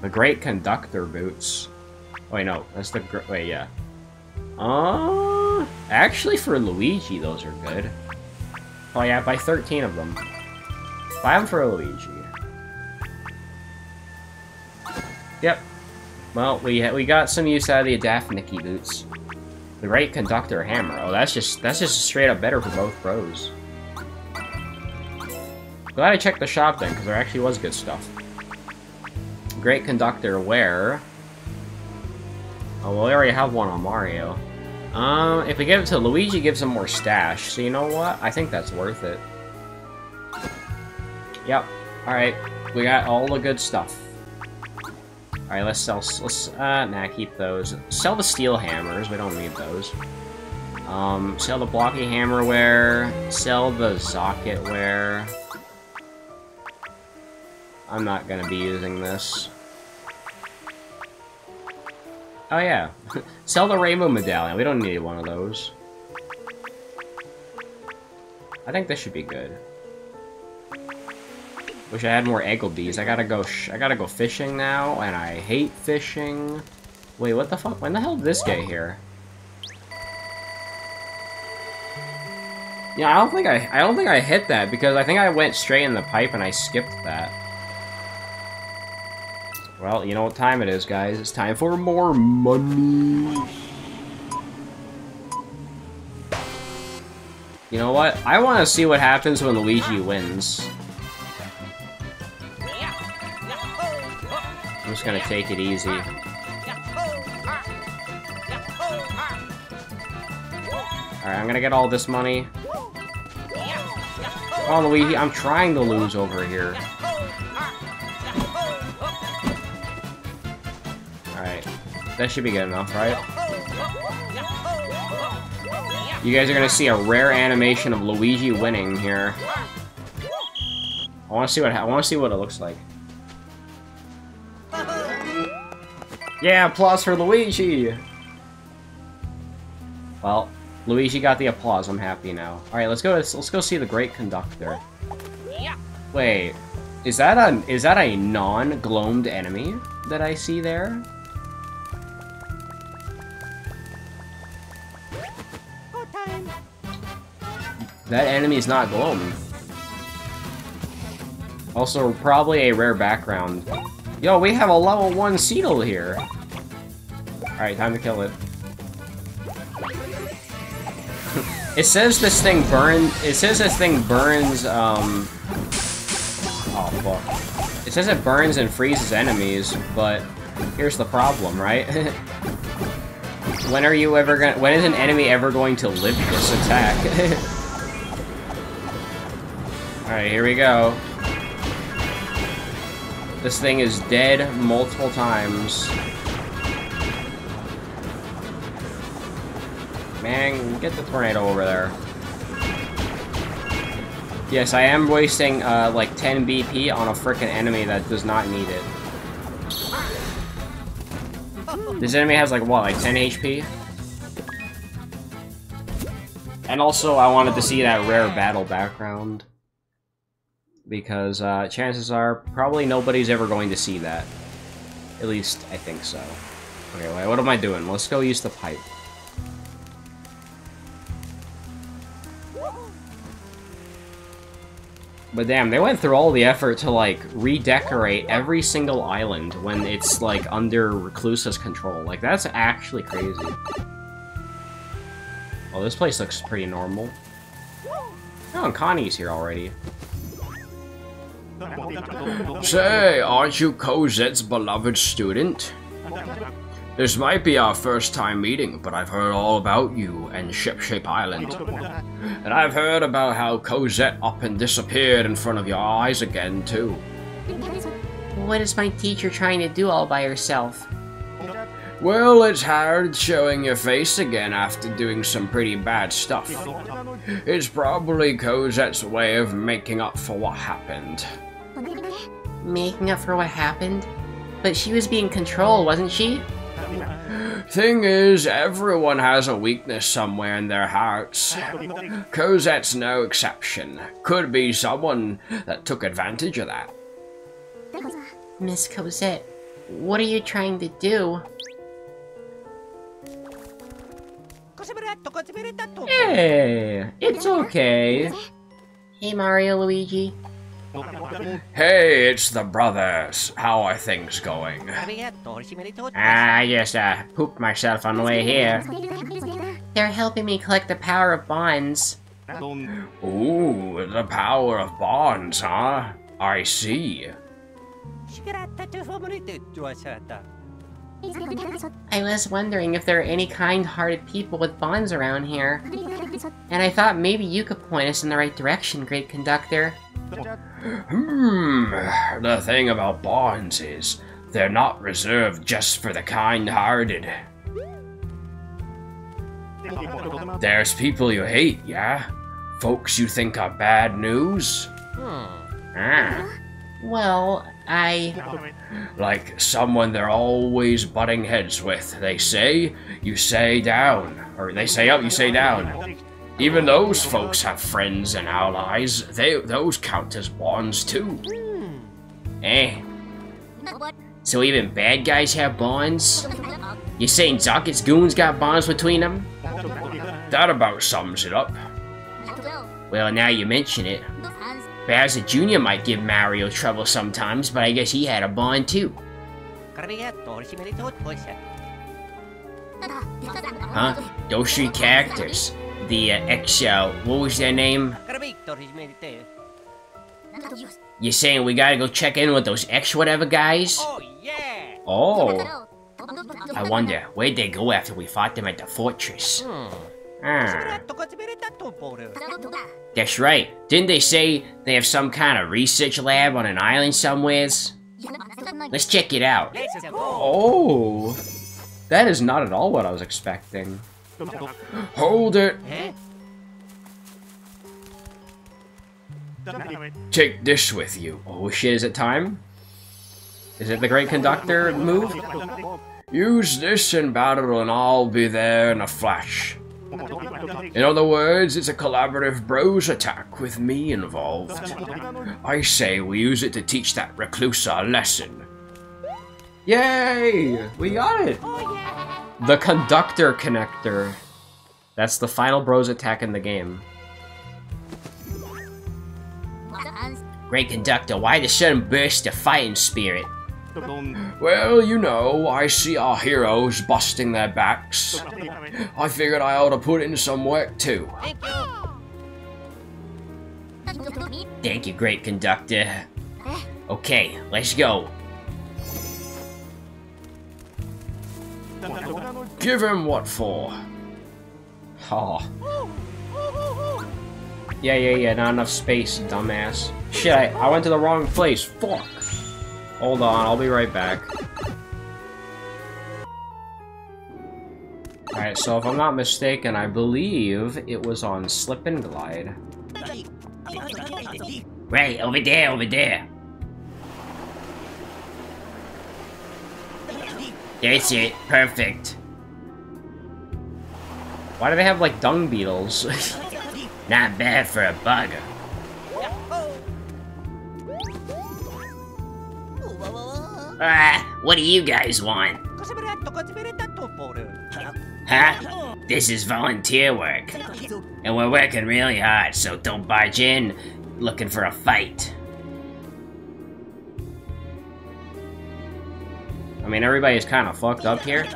Speaker 1: The Great Conductor Boots. Oh wait, no, that's the... gr- Wait, yeah. Uh, actually, for Luigi, those are good. Oh yeah, buy 13 of them. Buy them for Luigi. Yep. Well, we we got some use out of the Daphnicky boots. The Great Conductor Hammer. Oh, that's just that's just straight up better for both pros. Glad I checked the shop then, because there actually was good stuff. Great Conductor where? Oh, well, we already have one on Mario. Um, if we give it to Luigi, gives him more stash. So you know what? I think that's worth it. Yep. Alright. We got all the good stuff. Alright, let's sell... Let's, uh, nah, keep those. Sell the steel hammers. We don't need those. Um, sell the blocky hammerware. Sell the socketware. I'm not gonna be using this. Oh yeah, sell the rainbow medallion. We don't need one of those. I think this should be good. Wish I had more Egglebees. I gotta go. I gotta go fishing now, and I hate fishing. Wait, what the fuck? When the hell did this get here? Yeah, I don't think I. I don't think I hit that because I think I went straight in the pipe and I skipped that. Well, you know what time it is, guys. It's time for more money. You know what? I want to see what happens when Luigi wins. I'm just gonna take it easy. Alright, I'm gonna get all this money. Oh, Luigi, I'm trying to lose over here. That should be good enough, right? You guys are gonna see a rare animation of Luigi winning here. I want to see what I want to see what it looks like. Yeah, applause for Luigi. Well, Luigi got the applause. I'm happy now. All right, let's go. Let's, let's go see the Great Conductor. Wait, is that a is that a non-glohmed enemy that I see there? That enemy is not glowing. Also, probably a rare background. Yo, we have a level 1 Seedle here! Alright, time to kill it. *laughs* it says this thing burn- it says this thing burns, um... Oh, fuck. It says it burns and freezes enemies, but here's the problem, right? *laughs* when are you ever gonna- when is an enemy ever going to live this attack? *laughs* Alright, here we go. This thing is dead multiple times. Man, get the tornado over there. Yes, I am wasting, uh, like 10 BP on a freaking enemy that does not need it. This enemy has, like, what, like 10 HP? And also, I wanted to see that rare battle background because uh, chances are probably nobody's ever going to see that. At least, I think so. Okay, wait, what am I doing? Let's go use the pipe. But damn, they went through all the effort to, like, redecorate every single island when it's, like, under Reclusa's control. Like, that's actually crazy. Well, this place looks pretty normal. Oh, and Connie's here already. Say, aren't you Cosette's beloved student? This might be our first time meeting, but I've heard all about you and Shipshape Island. And I've heard about how Cosette up and disappeared in front of your eyes again, too.
Speaker 3: What is my teacher trying to do all by herself?
Speaker 1: Well, it's hard showing your face again after doing some pretty bad stuff. It's probably Cosette's way of making up for what happened.
Speaker 3: Making up for what happened? But she was being controlled, wasn't she? *gasps*
Speaker 1: Thing is, everyone has a weakness somewhere in their hearts. *laughs* Cosette's no exception. Could be someone that took advantage of that.
Speaker 3: Miss Cosette, what are you trying to do?
Speaker 1: Hey, it's okay.
Speaker 3: Hey Mario Luigi.
Speaker 1: Hey, it's the brothers. How are things going? Ah, I just uh, pooped myself on the way here.
Speaker 3: They're helping me collect the power of bonds.
Speaker 1: Ooh, the power of bonds, huh? I see.
Speaker 3: I was wondering if there are any kind-hearted people with bonds around here. And I thought maybe you could point us in the right direction, great conductor.
Speaker 1: Hmm, the thing about bonds is, they're not reserved just for the kind-hearted. There's people you hate, yeah? Folks you think are bad news? Ah,
Speaker 3: Well, I...
Speaker 1: like someone they're always butting heads with. They say, you say down. Or they say up, you say down. Even those folks have friends and allies. They those count as bonds too.
Speaker 3: Eh. So even bad guys have bonds? You saying Zokket's goons got bonds between them?
Speaker 1: That about sums it up.
Speaker 3: Well, now you mention it. Bowser Jr. might give Mario trouble sometimes, but I guess he had a bond too. Huh? Those three characters the uh, eggshell. What was their name? You're saying we gotta go check in with those ex whatever guys?
Speaker 2: Oh, yeah.
Speaker 3: Oh. I oh. wonder, where'd they go after we fought them at the fortress?
Speaker 2: Hmm.
Speaker 3: Ah. That's right. Didn't they say they have some kind of research lab on an island somewheres? Let's check it out.
Speaker 1: Oh! That is not at all what I was expecting. Hold it. Take this with you. Oh shit, is it time? Is it the Great Conductor move? Use this in battle and I'll be there in a flash. In other words, it's a collaborative bros attack with me involved. I say we use it to teach that recluse a lesson. Yay! We got it! Oh, The Conductor Connector. That's the final bros attack in the game.
Speaker 3: Great conductor, why the sudden burst of fighting spirit?
Speaker 1: Well, you know, I see our heroes busting their backs. I figured I ought to put in some work too.
Speaker 2: Thank you!
Speaker 3: Great conductor. Okay, let's go.
Speaker 1: Give him what for? Oh. Yeah, yeah, yeah, not enough space, dumbass. Shit, I, I went to the wrong place. Fuck. Hold on, I'll be right back. Alright, so if I'm not mistaken, I believe it was on Slip and Glide.
Speaker 3: Right, over there, over there. That's it. Perfect.
Speaker 1: Why do they have, like, dung beetles? *laughs*
Speaker 3: Not bad for a bug. Ah, what do you guys want? Huh? This is volunteer work. And we're working really hard, so don't barge in looking for a fight.
Speaker 1: Mean, everybody's kind of fucked up here.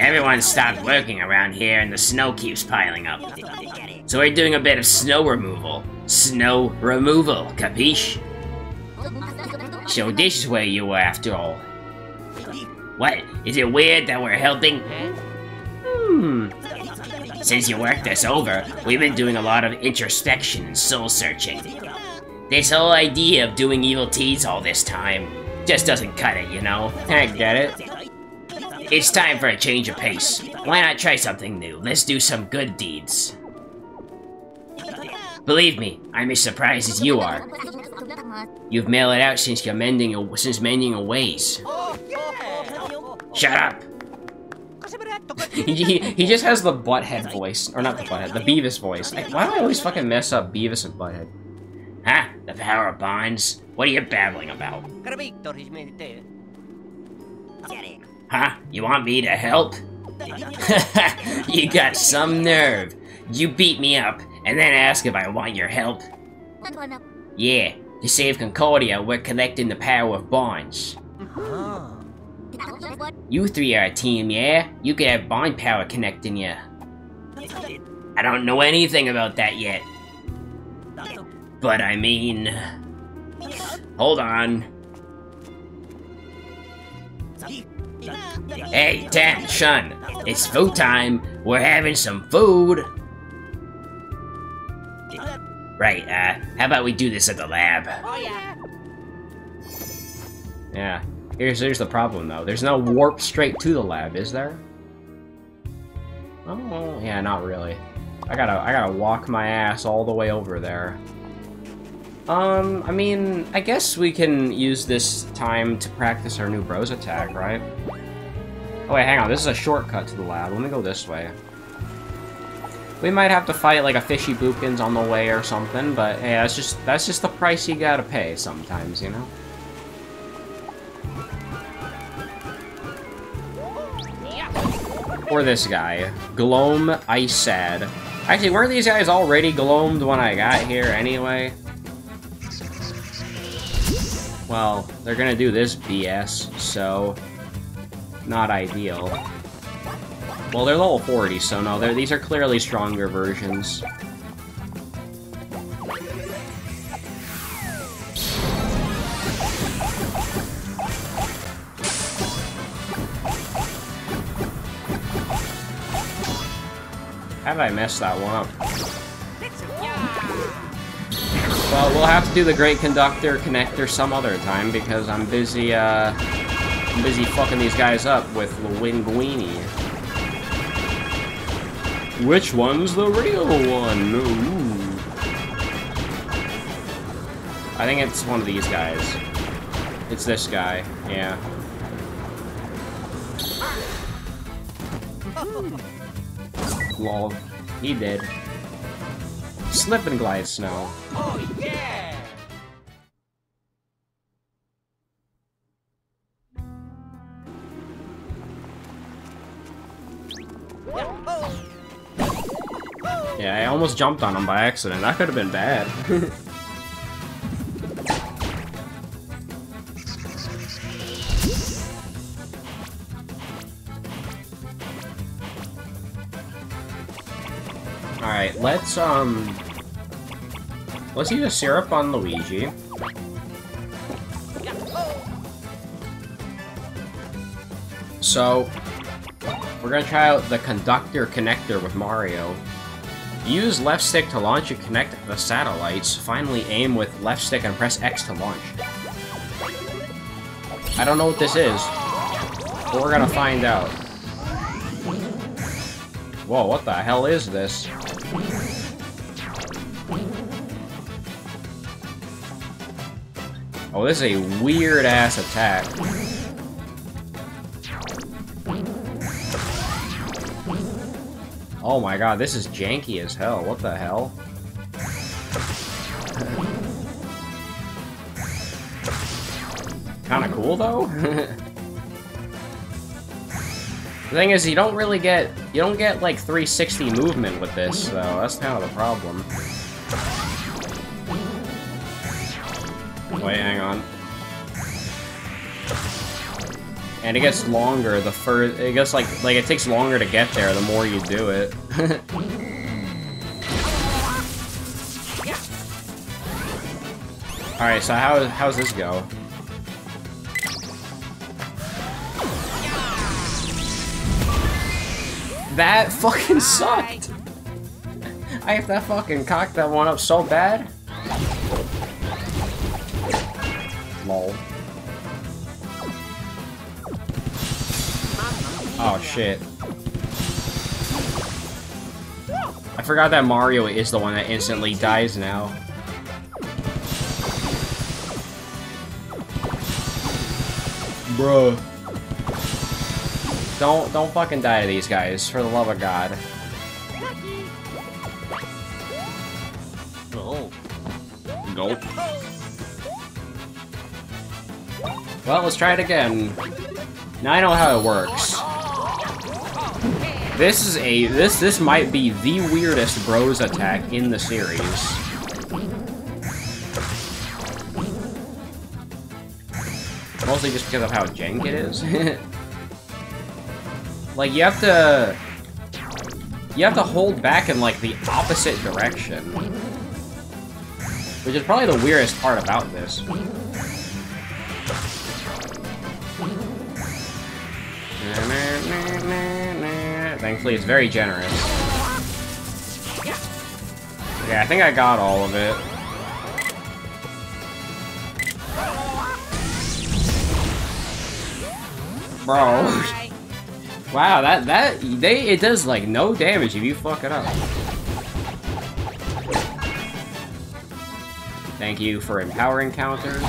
Speaker 3: Everyone stopped working around here and the snow keeps piling up. So we're doing a bit of snow removal. Snow removal, capiche? So this is where you were after all. What? Is it weird that we're helping? Hmm. Since you worked us over, we've been doing a lot of introspection and soul searching. This whole idea of doing evil deeds all this time just doesn't cut it, you know?
Speaker 1: I get it.
Speaker 3: It's time for a change of pace. Why not try something new? Let's do some good deeds. Believe me, I'm as surprised as you are. You've mailed it out since you're mending your since mending your ways. Shut up! *laughs*
Speaker 1: he, he just has the butthead voice. Or not the butthead, the Beavis voice. Why do I always fucking mess up Beavis and Butthead?
Speaker 3: Huh? The power of binds? What are you babbling about? Huh? You want me to help? *laughs* you got some nerve. You beat me up, and then ask if I want your help. Yeah, to save Concordia, we're collecting the power of bonds. You three are a team, yeah? You could have bond power connecting you. I don't know anything about that yet. But I mean... Hold on. Hey, Tan, Shun, it's food time. We're having some food. Right, uh, how about we do this at the lab?
Speaker 2: Oh yeah.
Speaker 1: Yeah. Here's here's the problem though. There's no warp straight to the lab, is there? Oh, yeah, not really. I gotta I gotta walk my ass all the way over there. Um, I mean, I guess we can use this time to practice our new bros attack, right? Oh wait, hang on. This is a shortcut to the lab. Let me go this way. We might have to fight like a fishy boopkins on the way or something, but hey, that's just that's just the price you gotta pay sometimes, you know. Or this guy, Glohm Ice Sad. Actually, weren't these guys already glohmed when I got here anyway? Well, they're gonna do this BS, so not ideal. Well, they're level 40, so no, these are clearly stronger versions. How did I mess that one up? Well, we'll have to do the Great Conductor Connector some other time because I'm busy, uh, I'm busy fucking these guys up with the Linguini. Which one's the real one? Ooh. I think it's one of these guys. It's this guy, yeah. *laughs* Lol. He did. Slip and glide snow.
Speaker 2: Oh yeah.
Speaker 1: Yeah, I almost jumped on him by accident. That could have been bad. *laughs* Alright, let's, um... Let's use a syrup on Luigi. So, we're gonna try out the conductor connector with Mario. Use left stick to launch and connect the satellites. Finally aim with left stick and press X to launch. I don't know what this is, but we're gonna find out. Whoa, what the hell is this? Oh, this is a weird-ass attack. Oh my god, this is janky as hell. What the hell? Kinda cool, though? *laughs* the thing is, you don't really get... You don't get, like, 360 movement with this, though. That's kind of the problem. Wait, hang on. And it gets longer the further it gets like like it takes longer to get there the more you do it. *laughs* Alright, so how how's this go? That fucking sucked! I have to fucking cock that one up so bad. Lol. Oh shit. I forgot that Mario is the one that instantly dies now. Bruh. Don't don't fucking die to these guys, for the love of God.
Speaker 2: Oh.
Speaker 1: Nope. Well, let's try it again. Now I know how it works. This is a this this might be the weirdest bros attack in the series. Mostly just because of how jank it is. *laughs* like you have to you have to hold back in like the opposite direction. Which is probably the weirdest part about this. Thankfully, it's very generous. Yeah, I think I got all of it. Bro. *laughs* Wow, that, that, they, it does, like, no damage if you fuck it up. Thank you for empowering counters.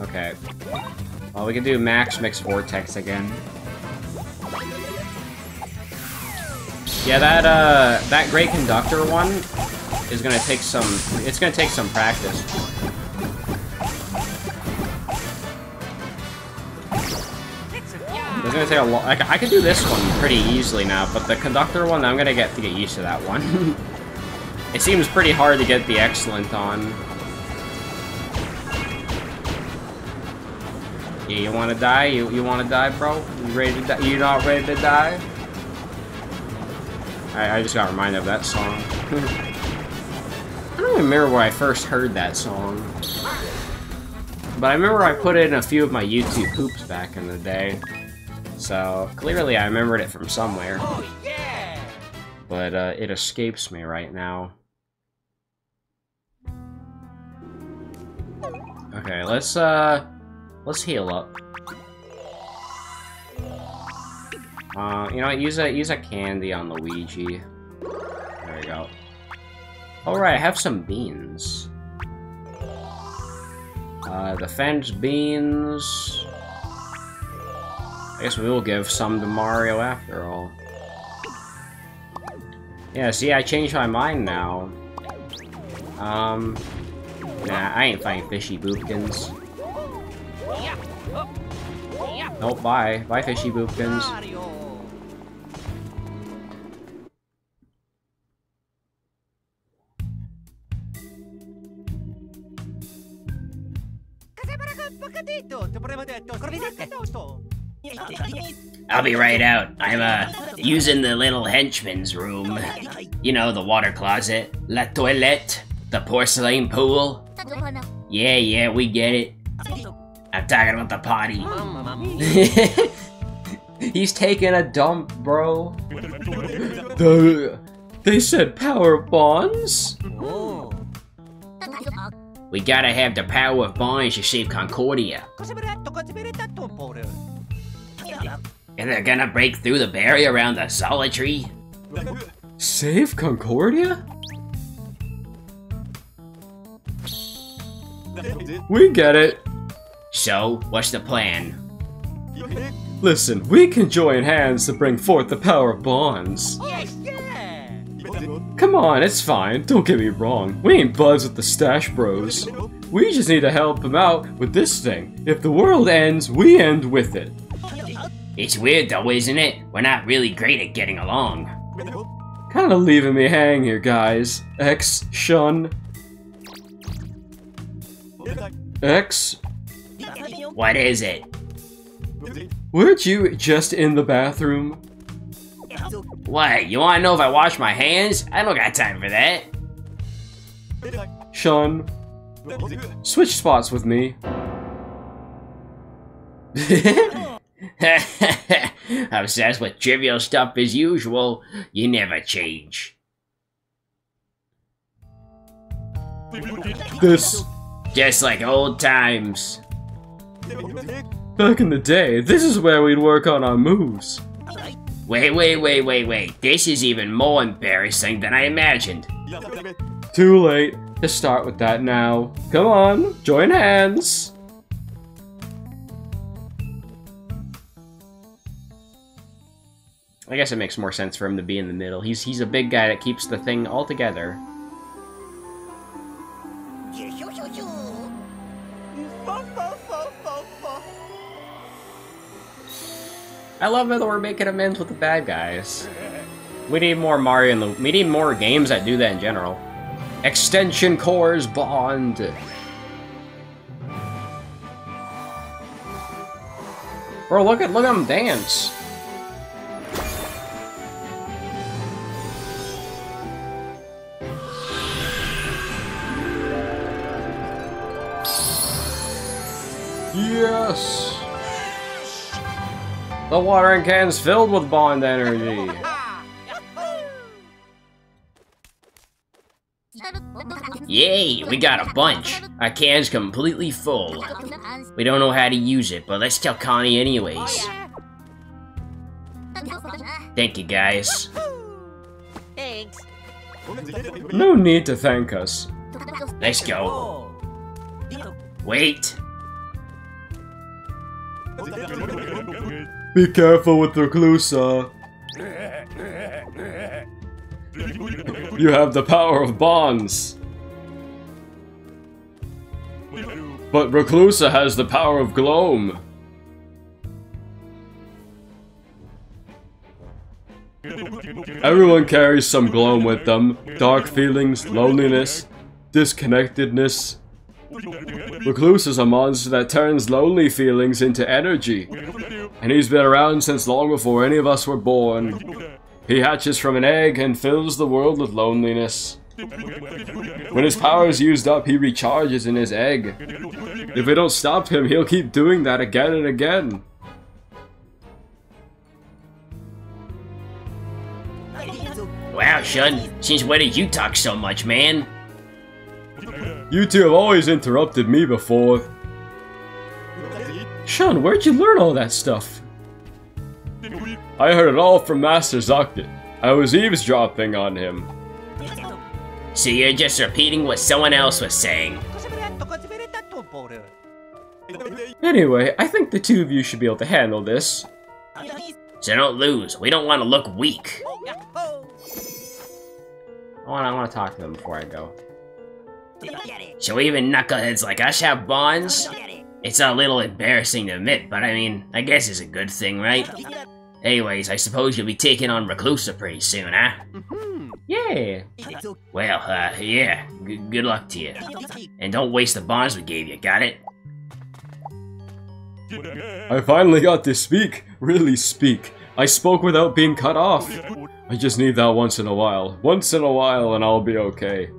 Speaker 1: Okay. Well, we can do Max Mix Vortex again. Yeah, that, uh, that Great Conductor one is gonna take some, it's gonna take some practice. Gonna take a lot. I, I do this one pretty easily now, but the conductor one, I'm gonna get to get used to that one. *laughs* it seems pretty hard to get the excellent on. Yeah, you wanna die? You you wanna die, bro? You ready to die? You not ready to die? I, I just got reminded of that song. *laughs* I don't even remember where I first heard that song. But I remember I put it in a few of my YouTube hoops back in the day. So, clearly I remembered it from somewhere.
Speaker 2: Oh yeah.
Speaker 1: But, uh, it escapes me right now. Okay, let's, uh... Let's heal up. Uh, you know what, use a, use a candy on Luigi. There we go. Alright, I have some beans. Uh, the fence beans... I guess we will give some to Mario after all. Yeah, see, I changed my mind now. Um... Nah, I ain't fighting fishy boopkins. Nope, bye. Bye, fishy boopkins. I'll be right out. I'm, uh, using the little henchman's room. You know, the water closet, la toilette, the porcelain pool. Yeah, yeah, we get it. I'm talking about the potty. *laughs* He's taking a dump, bro. The, they said power bonds? We gotta have the power of bonds to save Concordia. And they're gonna break through the barrier around the solitary? Save Concordia? We get it. So, what's the plan? Listen, we can join hands to bring forth the power of bonds.
Speaker 2: Yes, yeah.
Speaker 1: Come on, it's fine. Don't get me wrong. We ain't buds with the Stash Bros. We just need to help them out with this thing. If the world ends, we end with it. It's weird though, isn't it? We're not really great at getting along. Kinda leaving me hang here, guys. X, Shun. X, what is it? Weren't you just in the bathroom? What, you wanna know if I wash my hands? I don't got time for that. Shun, switch spots with me. *laughs* *laughs* Obsessed with trivial stuff as usual. You never change. This. Just like old times. Back in the day, this is where we'd work on our moves. Wait, wait, wait, wait, wait. This is even more embarrassing than I imagined. Too late. To start with that now. Come on, join hands. I guess it makes more sense for him to be in the middle. He's he's a big guy that keeps the thing all together. I love that we're making amends with the bad guys. We need more Mario and the. We need more games that do that in general. Extension cores bond. Bro, look at look at him dance. Yes! The watering can's filled with bond energy.
Speaker 3: Yay, we got a bunch. Our can's completely full. We don't know how to use it, but let's tell Connie anyways. Thank you, guys.
Speaker 2: Thanks.
Speaker 1: No need to thank us.
Speaker 3: Let's go. Wait.
Speaker 1: Be careful with Reclusa. You have the power of bonds. But Reclusa has the power of Glohm. Everyone carries some glohm with them. Dark feelings, loneliness, disconnectedness. Reclusa is a monster that turns lonely feelings into energy. And he's been around since long before any of us were born. He hatches from an egg and fills the world with loneliness. When his power is used up, he recharges in his egg. If we don't stop him, he'll keep doing that again and again.
Speaker 3: Wow, Shun, since when did you talk so much, man?
Speaker 1: You two have always interrupted me before. Sean, where'd you learn all that stuff? I heard it all from Master Zokket. I was eavesdropping on him.
Speaker 3: So you're just repeating what someone else was saying.
Speaker 1: Anyway, I think the two of you should be able to handle this.
Speaker 3: So don't lose. We don't want to look weak.
Speaker 1: I want, I want to talk to them before I go.
Speaker 3: So even knuckleheads like us have bonds? It's a little embarrassing to admit, but I mean, I guess it's a good thing, right? Anyways, I suppose you'll be taking on Reclusa pretty soon, huh?
Speaker 1: Yeah.
Speaker 3: Well, uh, yeah. G good luck to you. And don't waste the bonds we gave you, got it?
Speaker 1: I finally got to speak. Really speak. I spoke without being cut off. I just need that once in a while. Once in a while and I'll be okay.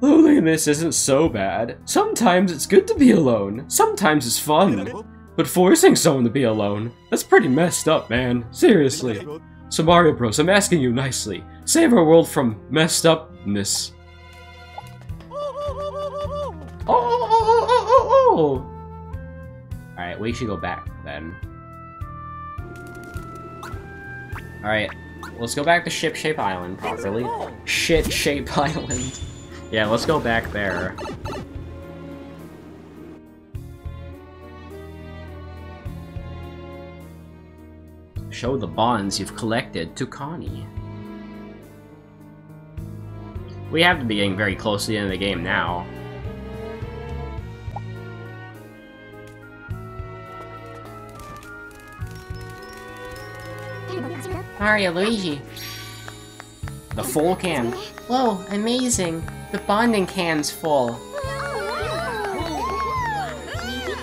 Speaker 1: Loneliness isn't so bad. Sometimes it's good to be alone. Sometimes it's fun. But forcing someone to be alone, that's pretty messed up, man. Seriously. So Mario Bros, I'm asking you nicely. Save our world from messed upness. *laughs* Oh, oh, oh, oh, oh, oh, oh. Alright, we should go back then. Alright, let's go back to Ship Shape Island properly. Shit Shape *laughs* Island. Yeah, let's go back there. Show the bonds you've collected to Connie. We have to be getting very close to the end of the game now.
Speaker 3: Mario, Luigi.
Speaker 1: The full can.
Speaker 3: Whoa, amazing. The bonding can's full.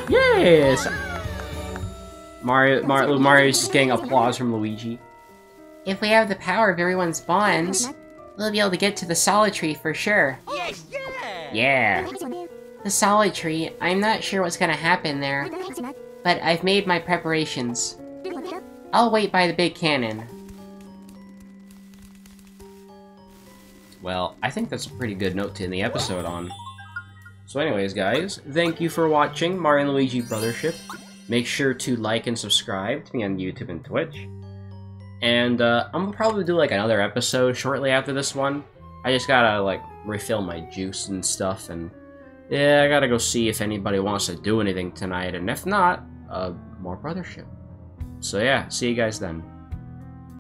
Speaker 1: Yes! Mario, Mario, Mario's just getting applause from Luigi.
Speaker 3: If we have the power of everyone's bonds, we'll be able to get to the Solid Tree for sure.
Speaker 2: Yes, yeah.
Speaker 1: Yeah.
Speaker 3: The Solid Tree, I'm not sure what's gonna happen there, but I've made my preparations. I'll wait by the big cannon.
Speaker 1: Well, I think that's a pretty good note to end the episode on. So anyways, guys, thank you for watching Mario and Luigi Brothership. Make sure to like and subscribe to me on YouTube and Twitch. And uh, I'm gonna probably do like another episode shortly after this one. I just gotta like refill my juice and stuff, and yeah, I gotta go see if anybody wants to do anything tonight, and if not, uh, more Brothership. So yeah, see you guys then.